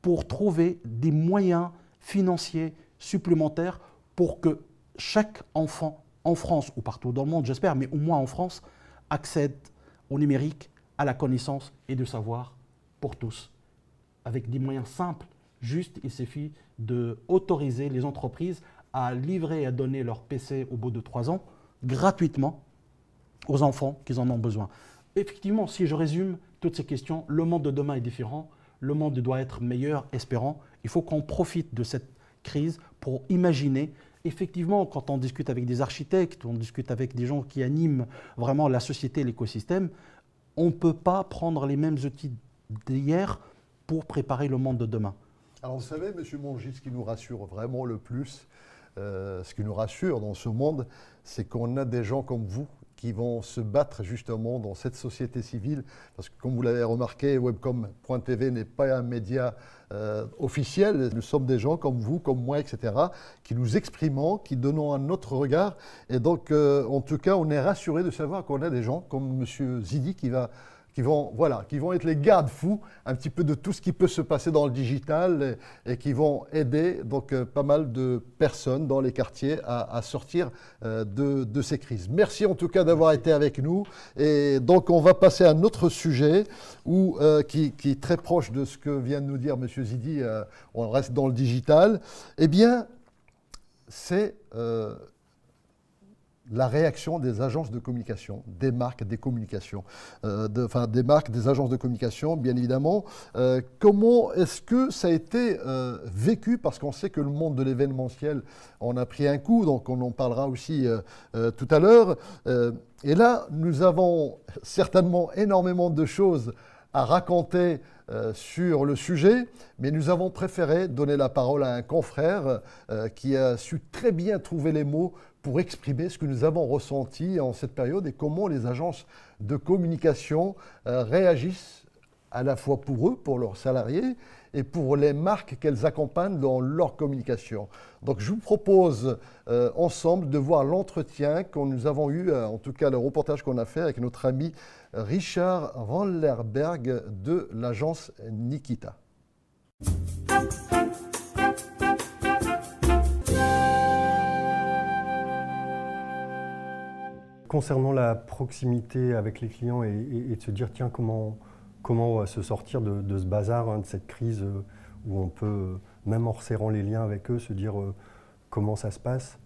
pour trouver des moyens financiers supplémentaires pour que chaque enfant en France ou partout dans le monde, j'espère, mais au moins en France, accèdent au numérique, à la connaissance et de savoir pour tous, avec des moyens simples. Juste, il suffit d'autoriser les entreprises à livrer et à donner leur PC au bout de trois ans gratuitement aux enfants qui en ont besoin. Effectivement, si je résume toutes ces questions, le monde de demain est différent, le monde doit être meilleur, espérant. Il faut qu'on profite de cette crise pour imaginer effectivement, quand on discute avec des architectes, on discute avec des gens qui animent vraiment la société, l'écosystème, on ne peut pas prendre les mêmes outils d'hier pour préparer le monde de demain.
Alors vous savez, M. Mongis, ce qui nous rassure vraiment le plus, euh, ce qui nous rassure dans ce monde, c'est qu'on a des gens comme vous qui vont se battre justement dans cette société civile. Parce que comme vous l'avez remarqué, webcom.tv n'est pas un média euh, officiel. Nous sommes des gens comme vous, comme moi, etc., qui nous exprimons, qui donnons un autre regard. Et donc, euh, en tout cas, on est rassuré de savoir qu'on a des gens comme M. Zidi qui va qui vont, voilà, qui vont être les garde-fous un petit peu de tout ce qui peut se passer dans le digital et, qui vont aider donc euh, pas mal de personnes dans les quartiers à, sortir euh, de, ces crises. Merci en tout cas d'avoir été avec nous. Et donc on va passer à un autre sujet où, euh, qui, qui, est très proche de ce que vient de nous dire M. Zidi. on reste dans le digital. Eh bien, c'est la réaction des agences de communication, des marques, des communications, euh, enfin des marques, des agences de communication, bien évidemment. Euh, comment est-ce que ça a été euh, vécu? Parce qu'on sait que le monde de l'événementiel en a pris un coup, donc on en parlera aussi tout à l'heure. et là, nous avons certainement énormément de choses à raconter sur le sujet, mais nous avons préféré donner la parole à un confrère qui a su très bien trouver les mots pour exprimer ce que nous avons ressenti en cette période et comment les agences de communication euh, réagissent à la fois pour eux, pour leurs salariés, et pour les marques qu'elles accompagnent dans leur communication. Donc je vous propose euh, ensemble de voir l'entretien que nous avons eu, euh, en tout cas le reportage qu'on a fait avec notre ami Richard Ranlerberg de l'agence Nikita.
Concernant la proximité avec les clients et, de se dire, tiens, comment, comment on va se sortir de, ce bazar, hein, de cette crise euh, où on peut, euh, même en resserrant les liens avec eux, se dire euh, comment ça se passe.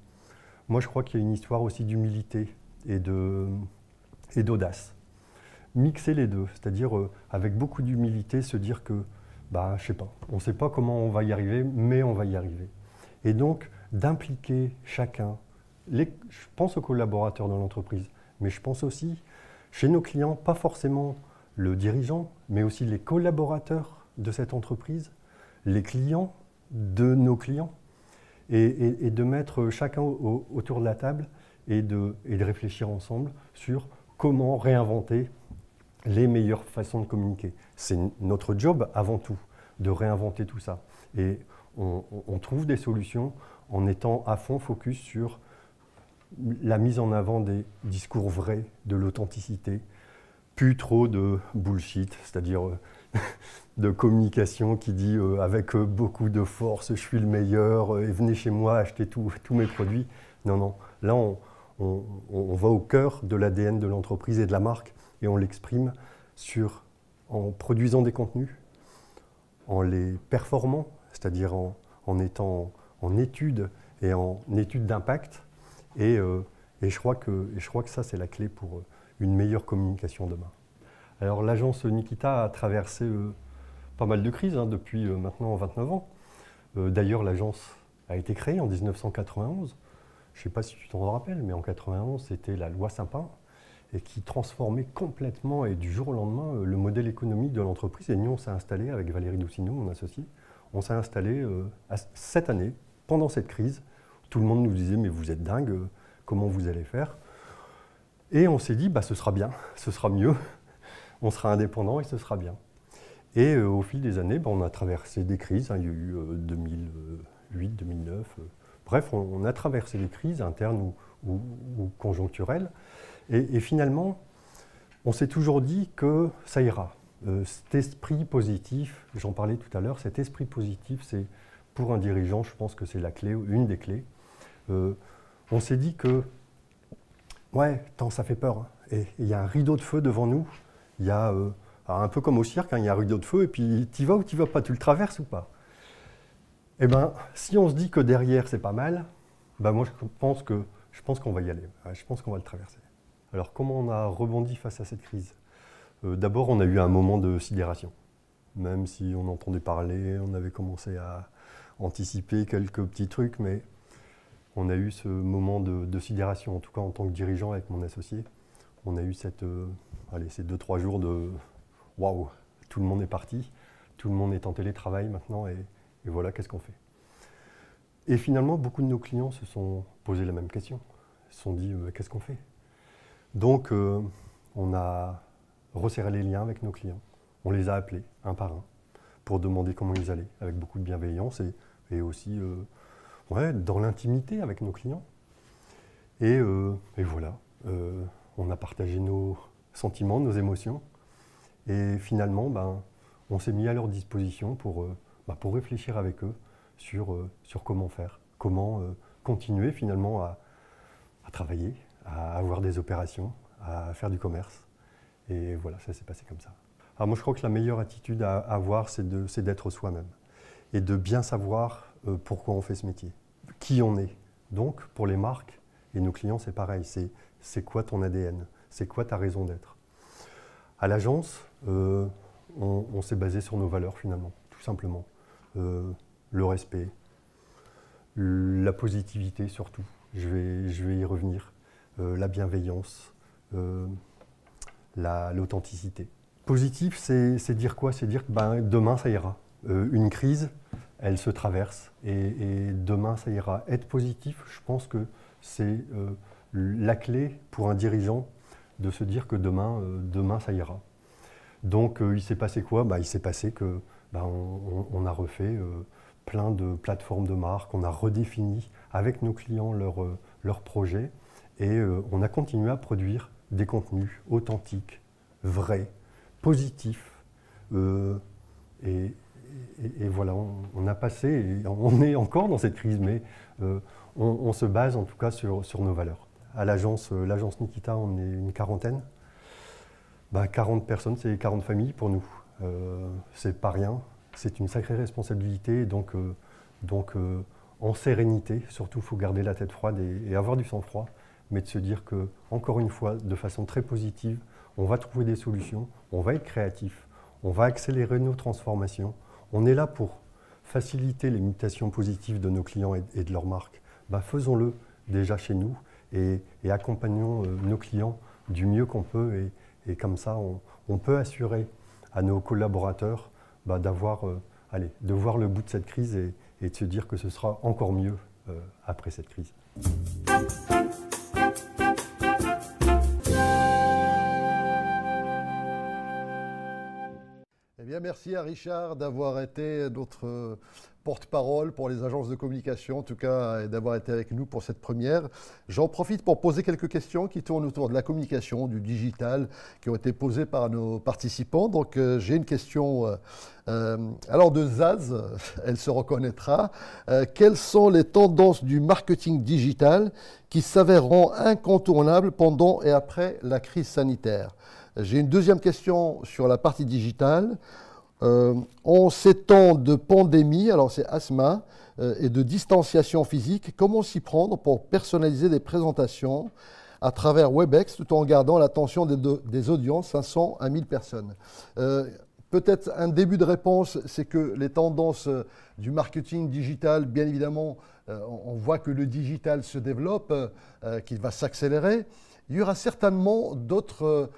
Moi, je crois qu'il y a une histoire aussi d'humilité et d'audace. Mixer les deux, c'est-à-dire avec beaucoup d'humilité, se dire que, bah, je sais pas, on ne sait pas comment on va y arriver, mais on va y arriver. Et donc, d'impliquer chacun, je pense aux collaborateurs de l'entreprise, mais je pense aussi chez nos clients, pas forcément le dirigeant, mais aussi les collaborateurs de cette entreprise, les clients de nos clients, et, de mettre chacun autour de la table et de, réfléchir ensemble sur comment réinventer les meilleures façons de communiquer. C'est notre job avant tout de réinventer tout ça. Et on, trouve des solutions en étant à fond focus sur la mise en avant des discours vrais, de l'authenticité, plus trop de bullshit, c'est-à-dire euh, de communication qui dit euh, avec euh, beaucoup de force, je suis le meilleur, et venez chez moi acheter tous mes produits. Non, non, là on, va au cœur de l'ADN de l'entreprise et de la marque et on l'exprime en produisant des contenus, en les performant, c'est-à-dire en, en, étant en étude et en étude d'impact, euh, et, je crois que, ça, c'est la clé pour euh, une meilleure communication demain. Alors l'agence Nikita a traversé euh, pas mal de crises hein, depuis maintenant 29 ans. D'ailleurs, l'agence a été créée en 1991. Je ne sais pas si tu t'en rappelles, mais en 91, c'était la loi Sapin et qui transformait complètement et du jour au lendemain le modèle économique de l'entreprise. Et nous, on s'est installé avec Valérie Doucineau, mon associé, on s'est installé cette année, pendant cette crise, tout le monde nous disait, mais vous êtes dingue, comment vous allez faire? Et on s'est dit, bah, ce sera bien, ce sera mieux, on sera indépendant et ce sera bien. Et euh, au fil des années, bah, on a traversé des crises, hein. il y a eu 2008, 2009, euh, bref, on, a traversé des crises internes ou, conjoncturelles. Et, finalement, on s'est toujours dit que ça ira. Euh, cet esprit positif, j'en parlais tout à l'heure, cet esprit positif, c'est pour un dirigeant, je pense que c'est la clé, une des clés. Euh, on s'est dit que, ouais, tant ça fait peur. Hein. Et il y a un rideau de feu devant nous. Il y a, euh, un peu comme au cirque, hein, il y a un rideau de feu, et puis tu vas ou tu vas pas, tu le traverses ou pas? Eh bien, si on se dit que derrière c'est pas mal, ben moi je pense qu'on va y aller. Je pense qu'on va le traverser. Alors comment on a rebondi face à cette crise? Euh, D'abord, on a eu un moment de sidération. Même si on entendait parler, on avait commencé à anticiper quelques petits trucs, mais on a eu ce moment de, sidération, en tout cas en tant que dirigeant avec mon associé. On a eu cette, euh, allez, ces deux, trois jours de waouh, tout le monde est parti, tout le monde est en télétravail maintenant et, voilà, qu'est-ce qu'on fait? Et finalement, beaucoup de nos clients se sont posé la même question, se sont dit euh, qu'est-ce qu'on fait? Donc, euh, on a resserré les liens avec nos clients, on les a appelés un par un pour demander comment ils allaient, avec beaucoup de bienveillance et, et aussi ouais, dans l'intimité avec nos clients. Et, euh, voilà, euh, on a partagé nos sentiments, nos émotions. Et finalement, ben, on s'est mis à leur disposition pour, euh, ben, pour réfléchir avec eux sur, sur comment faire, comment continuer finalement à, à, travailler, à avoir des opérations, à faire du commerce. Et voilà, ça s'est passé comme ça. Alors moi, je crois que la meilleure attitude à avoir, c'est d'être soi-même et de bien savoir pourquoi on fait ce métier, qui on est. Donc, pour les marques et nos clients, c'est pareil. C'est quoi ton ADN C'est quoi ta raison d'être À l'agence, euh, on, s'est basé sur nos valeurs finalement, tout simplement. Euh, le respect, la positivité surtout, je vais, je vais y revenir, la bienveillance, l'authenticité. Positif, c'est dire quoi? C'est dire que ben, demain ça ira. une crise, elle se traverse. Et, demain, ça ira. Être positif, je pense que c'est euh, la clé pour un dirigeant de se dire que demain, euh, demain ça ira. Donc il s'est passé quoi? Bah, Il s'est passé que bah, on, a refait plein de plateformes de marque, on a redéfini avec nos clients leurs leur projets et on a continué à produire des contenus authentiques, vrais, positifs. et, et, voilà, on, a passé, et on est encore dans cette crise, mais euh, on, se base en tout cas sur, nos valeurs. À l'agence, euh, l'agence Nikita, on est une quarantaine. 40 bah, personnes, c'est 40 familles pour nous. Euh, c'est pas rien, c'est une sacrée responsabilité, donc, donc en sérénité, surtout il faut garder la tête froide et, et avoir du sang-froid, mais de se dire que, encore une fois, de façon très positive, on va trouver des solutions, on va être créatif, on va accélérer nos transformations, on est là pour faciliter les mutations positives de nos clients et, de leurs marques. Bah, faisons-le déjà chez nous et, accompagnons euh, nos clients du mieux qu'on peut. Et, comme ça, on, peut assurer à nos collaborateurs bah, euh, de voir le bout de cette crise et, de se dire que ce sera encore mieux euh, après cette crise.
Merci à Richard d'avoir été notre porte-parole pour les agences de communication, en tout cas, et d'avoir été avec nous pour cette première. J'en profite pour poser quelques questions qui tournent autour de la communication, du digital, qui ont été posées par nos participants. Donc, euh, j'ai une question. Euh, euh, alors, de Zaz, elle se reconnaîtra. quelles sont les tendances du marketing digital qui s'avéreront incontournables pendant et après la crise sanitaire? J'ai une deuxième question sur la partie digitale. Euh, en ces temps de pandémie, alors c'est asthma, euh, et de distanciation physique, comment s'y prendre pour personnaliser des présentations à travers WebEx tout en gardant l'attention des, audiences 500 à 1000 personnes? Euh, Peut-être un début de réponse, c'est que les tendances du marketing digital, bien évidemment, on voit que le digital se développe, qu'il va s'accélérer. Il y aura certainement d'autres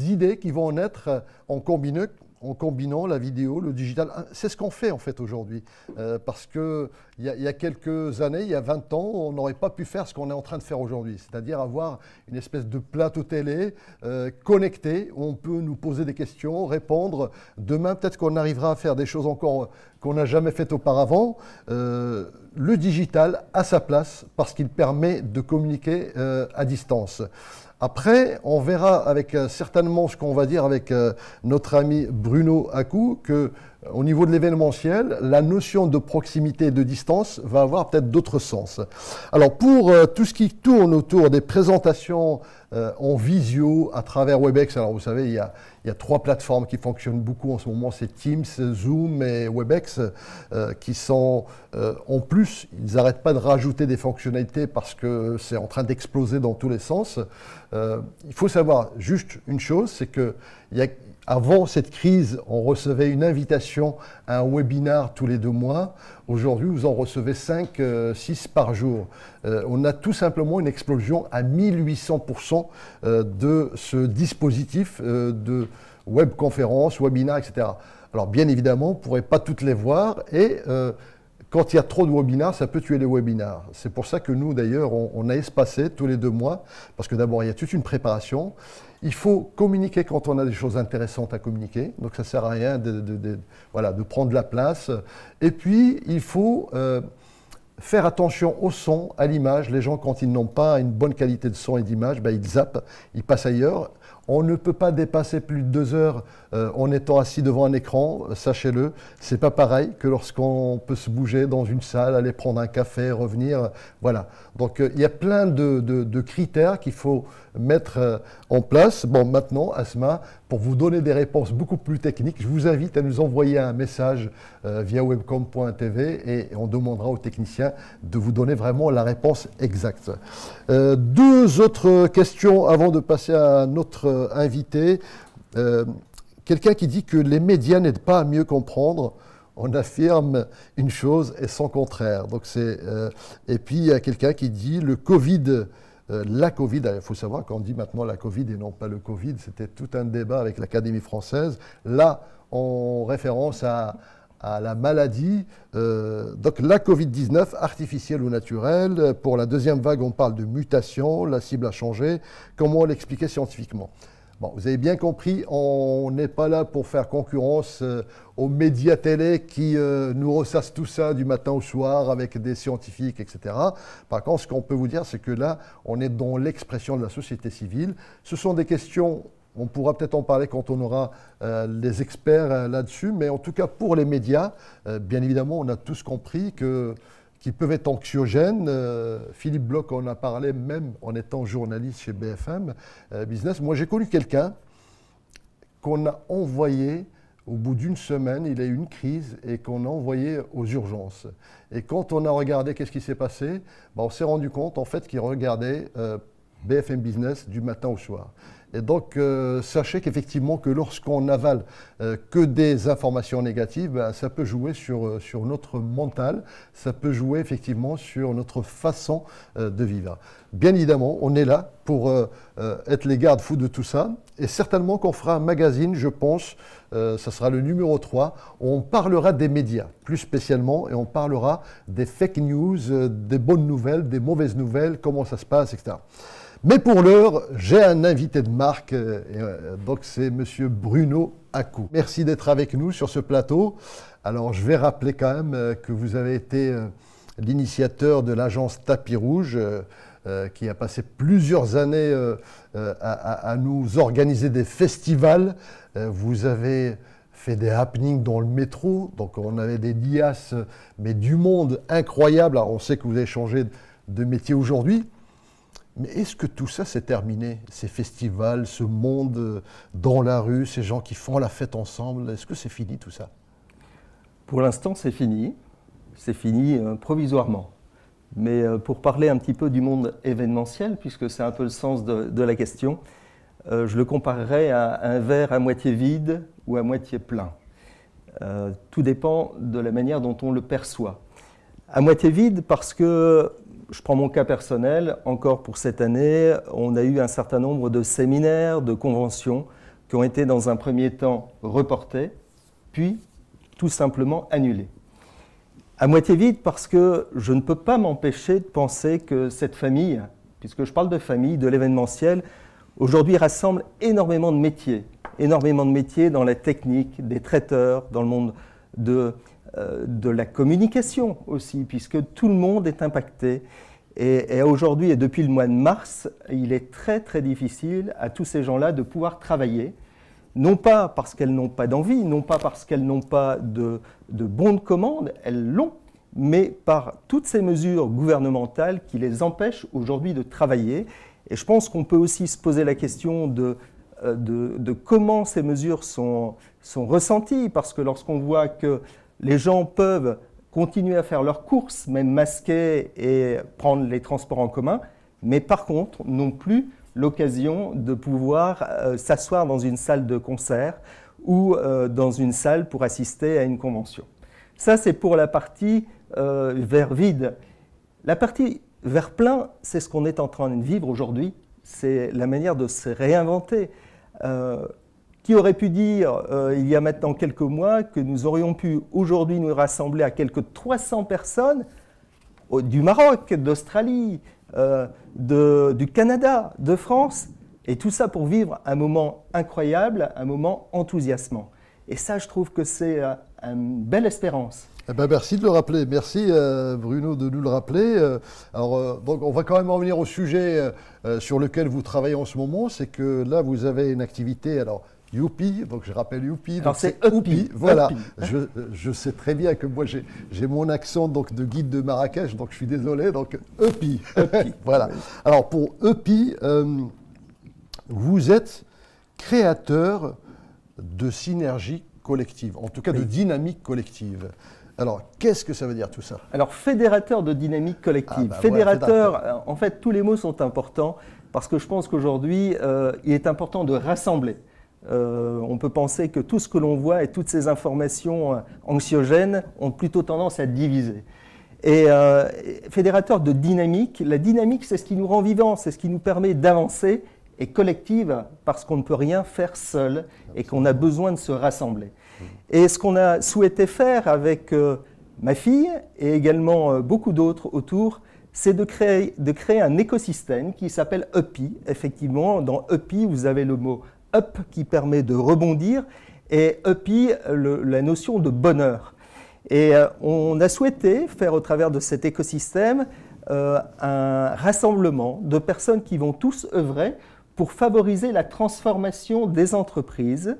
idées qui vont naître en combinant, en combinant la vidéo, le digital. C'est ce qu'on fait en fait aujourd'hui. Euh, parce qu'il y, a, y a quelques années, il y a 20 ans, on n'aurait pas pu faire ce qu'on est en train de faire aujourd'hui. C'est-à-dire avoir une espèce de plateau télé euh, connecté où on peut nous poser des questions, répondre. Demain, peut-être qu'on arrivera à faire des choses encore qu'on n'a jamais faites auparavant. Euh, le digital a sa place parce qu'il permet de communiquer à distance. Après, on verra avec euh, certainement ce qu'on va dire avec euh, notre ami Bruno Acou que au niveau de l'événementiel, la notion de proximité et de distance va avoir peut-être d'autres sens. Alors pour tout ce qui tourne autour des présentations en visio à travers WebEx, alors vous savez, il y a, trois plateformes qui fonctionnent beaucoup en ce moment, c'est Teams, Zoom et WebEx, euh, qui sont euh, en plus, ils n'arrêtent pas de rajouter des fonctionnalités parce que c'est en train d'exploser dans tous les sens. Euh, il faut savoir juste une chose, c'est que cette crise, on recevait une invitation un webinar tous les deux mois. Aujourd'hui, vous en recevez 5, 6 euh, par jour. Euh, on a tout simplement une explosion à 1800% euh, de ce dispositif de webconférence, webinar, etc. Alors bien évidemment, on ne pourrait pas toutes les voir et quand il y a trop de webinars, ça peut tuer les webinars. C'est pour ça que nous, d'ailleurs, on, a espacé tous les deux mois, parce que d'abord, il y a toute une préparation. Il faut communiquer quand on a des choses intéressantes à communiquer. Donc ça ne sert à rien de, prendre la place. Et puis, il faut euh, faire attention au son, à l'image. Les gens, quand ils n'ont pas une bonne qualité de son et d'image, ben, ils zappent, ils passent ailleurs. On ne peut pas dépasser plus de deux heures euh, en étant assis devant un écran, sachez-le. C'est pas pareil que lorsqu'on peut se bouger dans une salle, aller prendre un café, revenir. Voilà. Donc euh, il y a plein de, critères qu'il faut mettre euh, en place. Bon, maintenant, Asma, pour vous donner des réponses beaucoup plus techniques, je vous invite à nous envoyer un message via webcom.tv et on demandera aux techniciens de vous donner vraiment la réponse exacte. deux autres questions avant de passer à notre invité quelqu'un qui dit que les médias n'aident pas à mieux comprendre, on affirme une chose et son contraire. Donc euh, et puis il y a quelqu'un qui dit le Covid, euh, la Covid, il faut savoir qu'on dit maintenant la Covid et non pas le Covid, c'était tout un débat avec l'Académie française, là en référence à, la maladie, euh, donc la Covid-19, artificielle ou naturelle. Pour la deuxième vague, on parle de mutation, la cible a changé. Comment l'expliquer scientifiquement? Bon, vous avez bien compris, on n'est pas là pour faire concurrence euh, aux médias télé qui euh, nous ressassent tout ça du matin au soir avec des scientifiques, etc. Par contre, ce qu'on peut vous dire, c'est que là, on est dans l'expression de la société civile. Ce sont des questions, on pourra peut-être en parler quand on aura euh, les experts là-dessus, mais en tout cas pour les médias, bien évidemment, on a tous compris que qui peuvent être anxiogènes. Euh, Philippe Bloch en a parlé même en étant journaliste chez BFM euh, Business. Moi, j'ai connu quelqu'un qu'on a envoyé au bout d'une semaine, il a eu une crise et qu'on a envoyé aux urgences. Et quand on a regardé qu'est-ce qui s'est passé, ben, on s'est rendu compte en fait qu'il regardait euh, BFM Business du matin au soir. Et donc, euh, sachez qu'effectivement, que lorsqu'on avale euh, que des informations négatives, ben, ça peut jouer sur, euh, sur notre mental, ça peut jouer effectivement sur notre façon de vivre. Bien évidemment, on est là pour être les gardes-fous de tout ça. Et certainement qu'on fera un magazine, je pense, ça sera le numéro 3, où on parlera des médias, plus spécialement, et on parlera des fake news, des bonnes nouvelles, des mauvaises nouvelles, comment ça se passe, etc. Mais pour l'heure, j'ai un invité de marque, euh, euh, donc c'est Monsieur Bruno Acou. Merci d'être avec nous sur ce plateau. Alors je vais rappeler quand même euh, que vous avez été l'initiateur de l'agence Tapis Rouge, qui a passé plusieurs années à, nous organiser des festivals. Vous avez fait des happenings dans le métro, donc on avait des liasses, mais du monde incroyable. Alors on sait que vous avez changé de métier aujourd'hui. Mais est-ce que tout ça s'est terminé? Ces festivals, ce monde euh, dans la rue, ces gens qui font la fête ensemble, est-ce que c'est fini tout ça?
Pour l'instant, c'est fini. C'est fini euh, provisoirement. Mais euh, pour parler un petit peu du monde événementiel, puisque c'est un peu le sens de, la question, je le comparerais à un verre à moitié vide ou à moitié plein. tout dépend de la manière dont on le perçoit. À moitié vide parce que je prends mon cas personnel, encore pour cette année, on a eu un certain nombre de séminaires, de conventions qui ont été dans un premier temps reportés, puis tout simplement annulés. À moitié vide parce que je ne peux pas m'empêcher de penser que cette famille, puisque je parle de famille, de l'événementiel, aujourd'hui rassemble énormément de métiers, énormément de métiers dans la technique, des traiteurs, dans le monde de de la communication aussi, puisque tout le monde est impacté. Et, aujourd'hui, et depuis le mois de mars, il est très très difficile à tous ces gens-là de pouvoir travailler, non pas parce qu'elles n'ont pas d'envie, non pas parce qu'elles n'ont pas de, de bons de commande, elles l'ont, mais par toutes ces mesures gouvernementales qui les empêchent aujourd'hui de travailler. Et je pense qu'on peut aussi se poser la question de, euh, de, de comment ces mesures sont, sont ressenties, parce que lorsqu'on voit que les gens peuvent continuer à faire leurs courses, même masqués et prendre les transports en commun, mais par contre n'ont plus l'occasion de pouvoir euh, s'asseoir dans une salle de concert ou euh, dans une salle pour assister à une convention. Ça, c'est pour la partie euh, vide. La partie vers plein, c'est ce qu'on est en train de vivre aujourd'hui. C'est la manière de se réinventer. Qui aurait pu dire, euh, il y a maintenant quelques mois, que nous aurions pu aujourd'hui nous rassembler à quelques 300 personnes du Maroc, d'Australie, euh, du Canada, de France, et tout ça pour vivre un moment incroyable, un moment enthousiasmant. Et ça, je trouve que c'est euh, une belle espérance.
Eh ben, merci de le rappeler. Merci Bruno de nous le rappeler. alors, on va quand même revenir au sujet sur lequel vous travaillez en ce moment. C'est que là, vous avez une activité. Alors, Youpi, donc je rappelle Youpi.
Alors c'est Youpi,
voilà. Je, sais très bien que moi j'ai mon accent donc, de guide de Marrakech, donc je suis désolé, donc Youpi. voilà. Alors pour Youpi, euh, vous êtes créateur de synergie collective, en tout cas de dynamique collective. Alors, qu'est-ce que ça veut dire tout ça?
Alors, fédérateur de dynamique collective. Ah, bah fédérateur, euh, en fait, tous les mots sont importants parce que je pense qu'aujourd'hui, euh, il est important de rassembler. Euh, on peut penser que tout ce que l'on voit et toutes ces informations euh, anxiogènes ont plutôt tendance à diviser. Et euh, fédérateur de dynamique, la dynamique, c'est ce qui nous rend vivants, c'est ce qui nous permet d'avancer et collective parce qu'on ne peut rien faire seul et qu'on a besoin de se rassembler. Et ce qu'on a souhaité faire avec ma fille et également beaucoup d'autres autour, c'est de créer, de créer un écosystème qui s'appelle EPI. Effectivement, dans EPI, vous avez le mot up qui permet de rebondir et uppy la notion de bonheur. Et euh, on a souhaité faire au travers de cet écosystème euh, un rassemblement de personnes qui vont tous œuvrer pour favoriser la transformation des entreprises.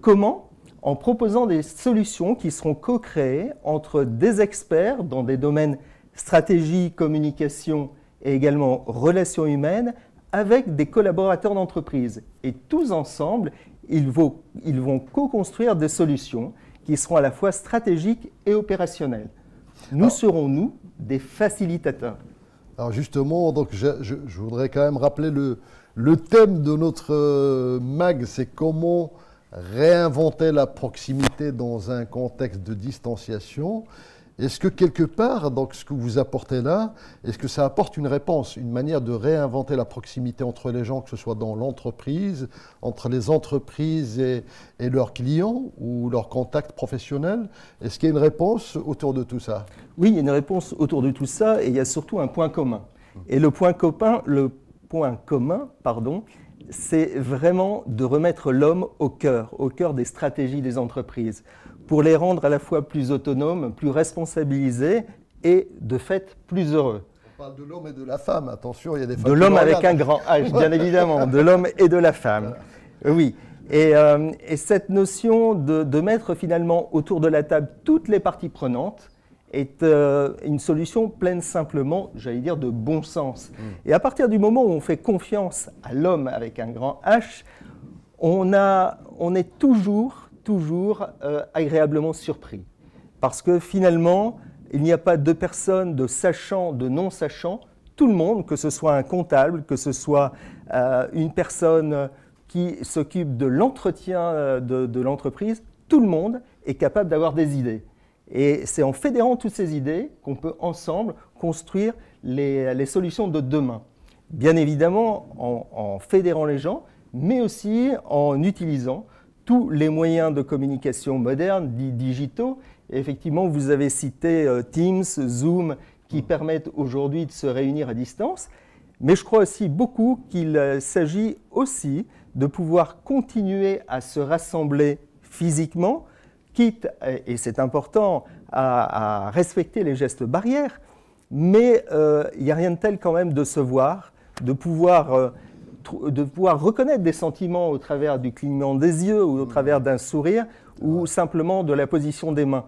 Comment? En proposant des solutions qui seront co-créées entre des experts dans des domaines stratégie, communication et également relations humaines avec des collaborateurs d'entreprise. Et tous ensemble, ils vont, ils vont co-construire des solutions qui seront à la fois stratégiques et opérationnelles. Nous serons, nous, des facilitateurs.
Alors justement, donc je, je, voudrais quand même rappeler le, le thème de notre euh, mag, c'est comment réinventer la proximité dans un contexte de distanciation. Est-ce que quelque part, donc ce que vous apportez là, est-ce que ça apporte une réponse, une manière de réinventer la proximité entre les gens, que ce soit dans l'entreprise, entre les entreprises et, leurs clients ou leurs contacts professionnels? Est-ce qu'il y a une réponse autour de tout ça?
Oui, il y a une réponse autour de tout ça et il y a surtout un point commun. Et le point commun, le point commun, pardon, c'est vraiment de remettre l'homme au cœur, au cœur des stratégies des entreprises pour les rendre à la fois plus autonomes, plus responsabilisés et de fait plus heureux.
On parle de l'homme et de la femme, attention, il y a des
femmes. De l'homme avec un grand H, bien évidemment, de l'homme et de la femme. Oui. Euh, et, cette notion de, mettre finalement autour de la table toutes les parties prenantes est euh, une solution pleine simplement, j'allais dire, de bon sens. Mm. Et à partir du moment où on fait confiance à l'homme avec un grand H, on, a, on est toujours toujours euh, agréablement surpris. Parce que finalement, il n'y a pas de personnes, de sachants, de non-sachants. Tout le monde, que ce soit un comptable, que ce soit euh, une personne qui s'occupe de l'entretien euh, de, l'entreprise, tout le monde est capable d'avoir des idées. Et c'est en fédérant toutes ces idées qu'on peut ensemble construire les, solutions de demain. Bien évidemment, en, en fédérant les gens, mais aussi en utilisant tous les moyens de communication modernes, dits digitaux. effectivement, vous avez cité euh, Teams, Zoom, qui permettent aujourd'hui de se réunir à distance. Mais je crois aussi beaucoup qu'il euh, s'agit aussi de pouvoir continuer à se rassembler physiquement, quitte, et c'est important, à, respecter les gestes barrières, mais euh, il n'y a rien de tel quand même de se voir, de pouvoir de pouvoir reconnaître des sentiments au travers du clignement des yeux ou au travers d'un sourire ou simplement de la position des mains.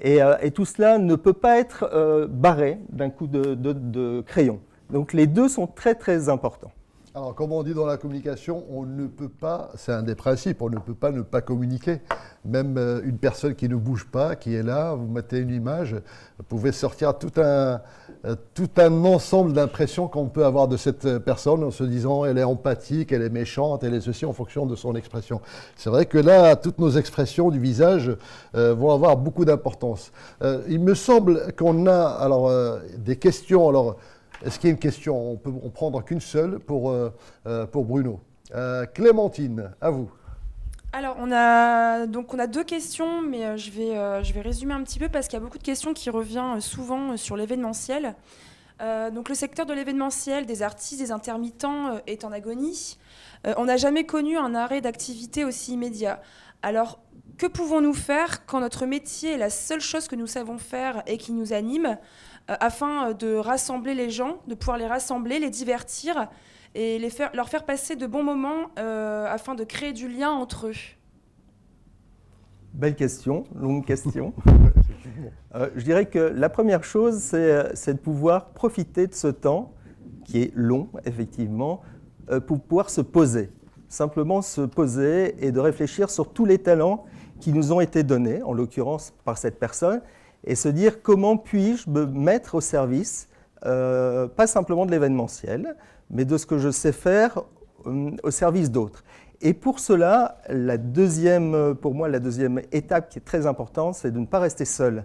Et, euh, tout cela ne peut pas être euh, barré d'un coup de, crayon. Donc les deux sont très très importants.
Alors, comme on dit dans la communication, on ne peut pas, c'est un des principes, on ne peut pas ne pas communiquer. Même euh, une personne qui ne bouge pas, qui est là, vous mettez une image, vous pouvez sortir tout un, euh, tout un ensemble d'impressions qu'on peut avoir de cette personne en se disant elle est empathique, elle est méchante, elle est ceci en fonction de son expression. C'est vrai que là, toutes nos expressions du visage euh, vont avoir beaucoup d'importance. Euh, il me semble qu'on a alors des questions. Alors, est-ce qu'il y a une question? On peut en prendre qu'une seule pour, pour Bruno. Clémentine, à vous.
Alors, on a, donc on a deux questions, mais euh, je, vais, euh, résumer un petit peu parce qu'il y a beaucoup de questions qui reviennent euh, souvent sur l'événementiel. donc, le secteur de l'événementiel, des artistes, des intermittents est en agonie. on n'a jamais connu un arrêt d'activité aussi immédiat. Alors, que pouvons-nous faire quand notre métier est la seule chose que nous savons faire et qui nous anime, afin de rassembler les gens, de pouvoir les rassembler, les divertir et les faire, leur faire passer de bons moments euh, afin de créer du lien entre eux
Belle question, longue question. Euh, je dirais que la première chose, c'est de pouvoir profiter de ce temps, qui est long, effectivement, euh, pour pouvoir se poser. Simplement se poser et de réfléchir sur tous les talents qui nous ont été donnés, en l'occurrence par cette personne, et se dire comment puis-je me mettre au service, pas simplement de l'événementiel, mais de ce que je sais faire euh, au service d'autres. Et pour cela, la deuxième, pour moi, la deuxième étape qui est très importante, c'est de ne pas rester seul.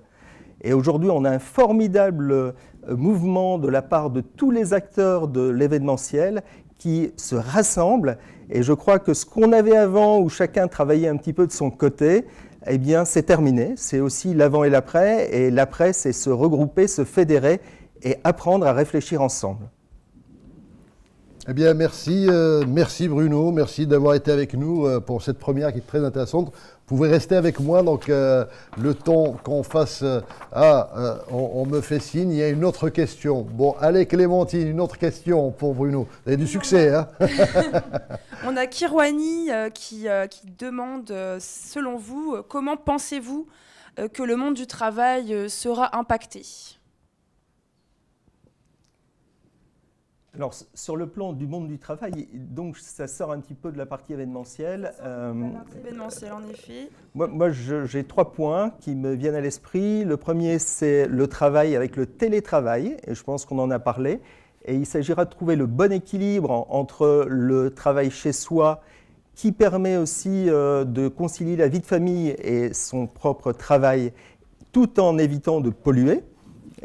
Et aujourd'hui, on a un formidable euh, mouvement de la part de tous les acteurs de l'événementiel qui se rassemblent. Et je crois que ce qu'on avait avant, où chacun travaillait un petit peu de son côté, eh bien, c'est terminé. C'est aussi l'avant et l'après. Et l'après, c'est se regrouper, se fédérer et apprendre à réfléchir ensemble.
Eh bien, merci, euh, merci Bruno, merci d'avoir été avec nous euh, pour cette première qui est très intéressante. Vous pouvez rester avec moi, donc euh, le temps qu'on fasse. euh, ah, euh, on, on me fait signe, il y a une autre question. Bon, allez Clémentine, une autre question pour Bruno. Vous avez du succès, hein
On a Kirwani qui, qui demande, selon vous, comment pensez-vous que le monde du travail sera impacté?
Alors, sur le plan du monde du travail, donc ça sort un petit peu de la partie événementielle. euh,
Événementiel, en effet.
Moi, moi, j'ai trois points qui me viennent à l'esprit. Le premier, c'est le travail avec le télétravail, et je pense qu'on en a parlé. Et il s'agira de trouver le bon équilibre en- entre le travail chez soi, qui permet aussi euh, de concilier la vie de famille et son propre travail, tout en évitant de polluer.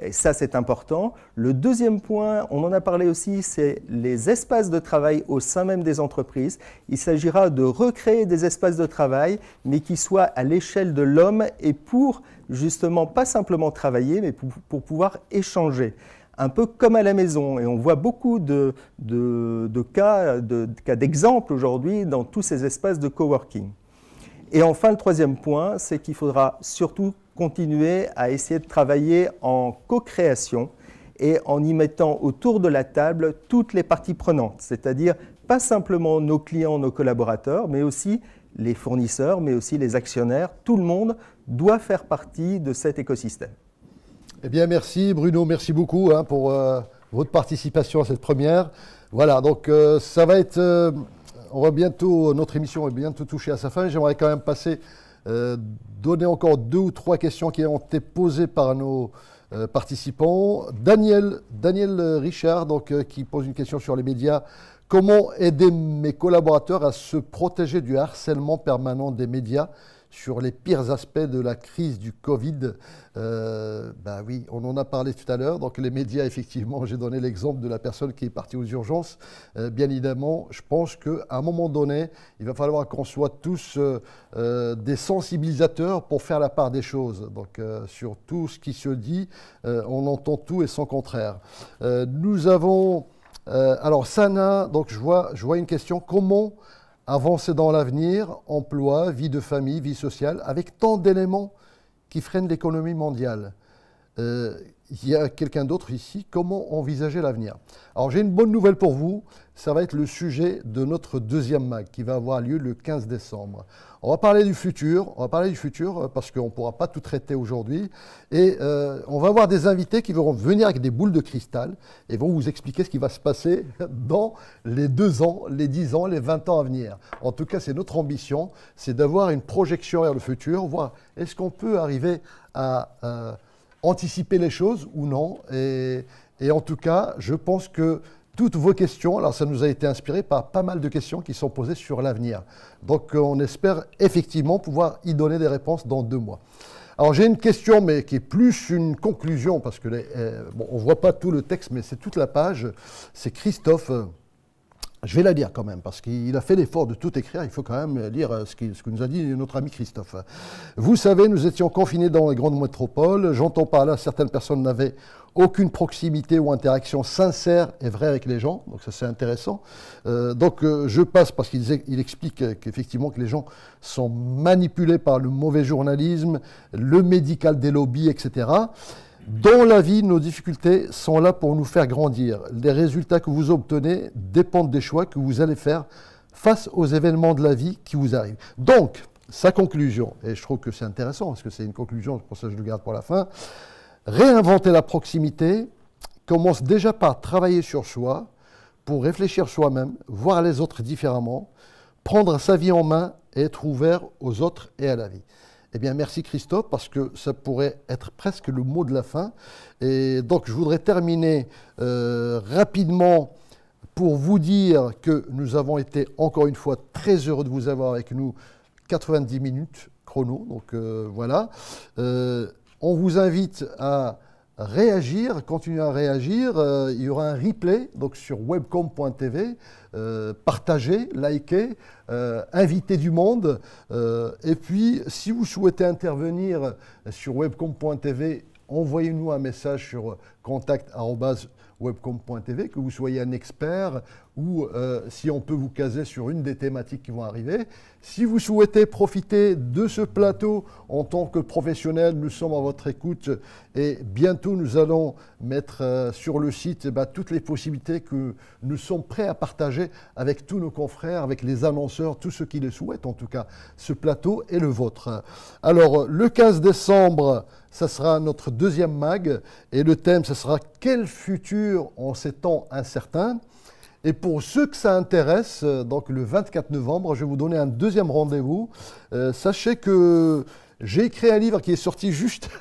Et ça, c'est important. Le deuxième point, on en a parlé aussi, c'est les espaces de travail au sein même des entreprises. Il s'agira de recréer des espaces de travail, mais qui soient à l'échelle de l'homme et pour justement pas simplement travailler, mais pour, pouvoir échanger. Un peu comme à la maison. Et on voit beaucoup de, cas, de, de d'exemples aujourd'hui dans tous ces espaces de coworking. Et enfin, le troisième point, c'est qu'il faudra surtout continuer à essayer de travailler en co-création et en y mettant autour de la table toutes les parties prenantes, c'est-à-dire pas simplement nos clients, nos collaborateurs, mais aussi les fournisseurs, mais aussi les actionnaires. Tout le monde doit faire partie de cet écosystème.
Eh bien, merci Bruno, merci beaucoup hein, pour euh, votre participation à cette première. Voilà, donc euh, ça va être. euh, on va bientôt, notre émission va bientôt toucher à sa fin. J'aimerais quand même passer, euh, donner encore deux ou trois questions qui ont été posées par nos euh, participants. Daniel, euh, Richard, qui pose une question sur les médias. Comment aider mes collaborateurs à se protéger du harcèlement permanent des médias? Sur les pires aspects de la crise du Covid euh, Ben oui, on en a parlé tout à l'heure. Donc les médias, effectivement, j'ai donné l'exemple de la personne qui est partie aux urgences. Euh, bien évidemment, je pense qu'à un moment donné, il va falloir qu'on soit tous euh, euh, des sensibilisateurs pour faire la part des choses. Donc sur tout ce qui se dit, on entend tout et son contraire. Nous avons... alors Sana, donc je vois une question. Comment avancer dans l'avenir, emploi, vie de famille, vie sociale, avec tant d'éléments qui freinent l'économie mondiale. Euh, il y a quelqu'un d'autre ici, comment envisager l'avenir? Alors j'ai une bonne nouvelle pour vous, ça va être le sujet de notre deuxième MAG qui va avoir lieu le 15 décembre. On va parler du futur, on va parler du futur euh, parce qu'on ne pourra pas tout traiter aujourd'hui. Et euh, on va avoir des invités qui vont venir avec des boules de cristal et vont vous expliquer ce qui va se passer dans les deux ans, les dix ans, les 20 ans à venir. En tout cas, c'est notre ambition, c'est d'avoir une projection vers le futur, voir est-ce qu'on peut arriver à euh, anticiper les choses ou non. Et, en tout cas, je pense que toutes vos questions, alors ça nous a été inspiré par pas mal de questions qui sont posées sur l'avenir. Donc euh, on espère effectivement pouvoir y donner des réponses dans deux mois. Alors j'ai une question, mais qui est plus une conclusion, parce que euh, on ne voit pas tout le texte, mais c'est toute la page. C'est Christophe. Je vais la lire quand même, parce qu'il a fait l'effort de tout écrire. Il faut quand même lire euh, ce, que nous a dit notre ami Christophe. Vous savez, nous étions confinés dans les grandes métropoles. J'entends par là, certaines personnes n'avaient aucune proximité ou interaction sincère et vraie avec les gens. Donc ça, c'est intéressant. Euh, donc euh, je passe parce qu'il il explique qu'effectivement que les gens sont manipulés par le mauvais journalisme, le médical des lobbies, etc. Dans la vie, nos difficultés sont là pour nous faire grandir. Les résultats que vous obtenez dépendent des choix que vous allez faire face aux événements de la vie qui vous arrivent. Donc, sa conclusion, et je trouve que c'est intéressant parce que c'est une conclusion, pour ça je le garde pour la fin, réinventer la proximité commence déjà par travailler sur soi pour réfléchir soi-même, voir les autres différemment, prendre sa vie en main et être ouvert aux autres et à la vie. Eh bien, merci Christophe, parce que ça pourrait être presque le mot de la fin. Et donc, je voudrais terminer euh, rapidement pour vous dire que nous avons été encore une fois très heureux de vous avoir avec nous 90 minutes chrono. Donc euh, voilà. Euh, on vous invite à réagir, continuer à réagir. Euh, il y aura un replay donc sur webcom.tv. Euh, partagez, likez, euh, invitez du monde. Euh, et puis, si vous souhaitez intervenir sur webcom.tv, envoyez-nous un message sur contact webcom.tv, que vous soyez un expert ou euh, si on peut vous caser sur une des thématiques qui vont arriver. Si vous souhaitez profiter de ce plateau en tant que professionnel, nous sommes à votre écoute et bientôt nous allons mettre euh, sur le site eh ben, toutes les possibilités que nous sommes prêts à partager avec tous nos confrères, avec les annonceurs, tous ceux qui le souhaitent en tout cas. Ce plateau est le vôtre. Alors le 15 décembre, ça sera notre deuxième mag et le thème, ce sera quel futur en ces temps incertains? Et pour ceux que ça intéresse, euh, donc le 24 novembre, je vais vous donner un deuxième rendez-vous. Euh, sachez que j'ai écrit un livre qui est sorti juste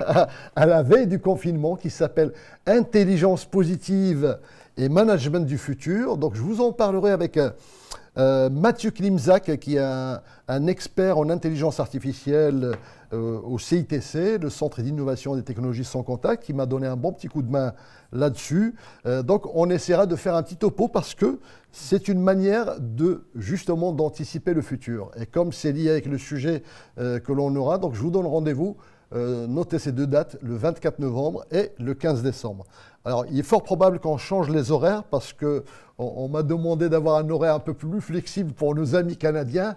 à, la veille du confinement qui s'appelle Intelligence positive et management du futur. Donc je vous en parlerai avec euh, Mathieu Klimzak, qui est un, expert en intelligence artificielle au CITC, le Centre d'innovation des technologies sans contact, qui m'a donné un bon petit coup de main là-dessus. Euh, donc on essaiera de faire un petit topo parce que c'est une manière de justement d'anticiper le futur. Et comme c'est lié avec le sujet euh, que l'on aura, donc je vous donne rendez-vous. Euh, notez ces deux dates, le 24 novembre et le 15 décembre. Alors, il est fort probable qu'on change les horaires parce qu'on on m'a demandé d'avoir un horaire un peu plus flexible pour nos amis canadiens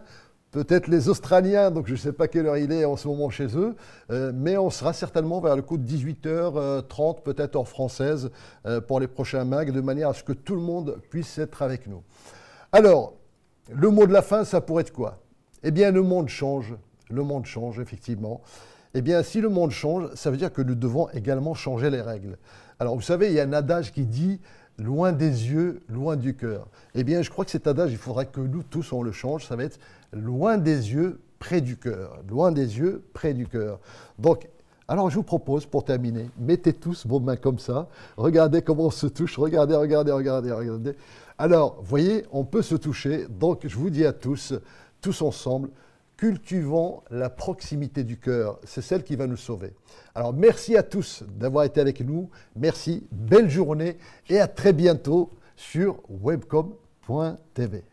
peut-être les Australiens, donc je ne sais pas quelle heure il est en ce moment chez eux, euh, mais on sera certainement vers le coup de 18h30, peut-être heure française, euh, pour les prochains mags, de manière à ce que tout le monde puisse être avec nous. Alors, le mot de la fin, ça pourrait être quoi? Eh bien, le monde change. Le monde change, effectivement. Eh bien, si le monde change, ça veut dire que nous devons également changer les règles. Alors, vous savez, il y a un adage qui dit loin des yeux, loin du cœur. Eh bien, je crois que cet adage, il faudra que nous tous, on le change. Ça va être loin des yeux, près du cœur. Loin des yeux, près du cœur. Donc, alors je vous propose, pour terminer, mettez tous vos mains comme ça. Regardez comment on se touche. Regardez, regardez, regardez, regardez. Alors, voyez, on peut se toucher. Donc, je vous dis à tous, tous ensemble, cultivons la proximité du cœur. C'est celle qui va nous sauver. Alors, merci à tous d'avoir été avec nous. Merci, belle journée et à très bientôt sur webcom.tv.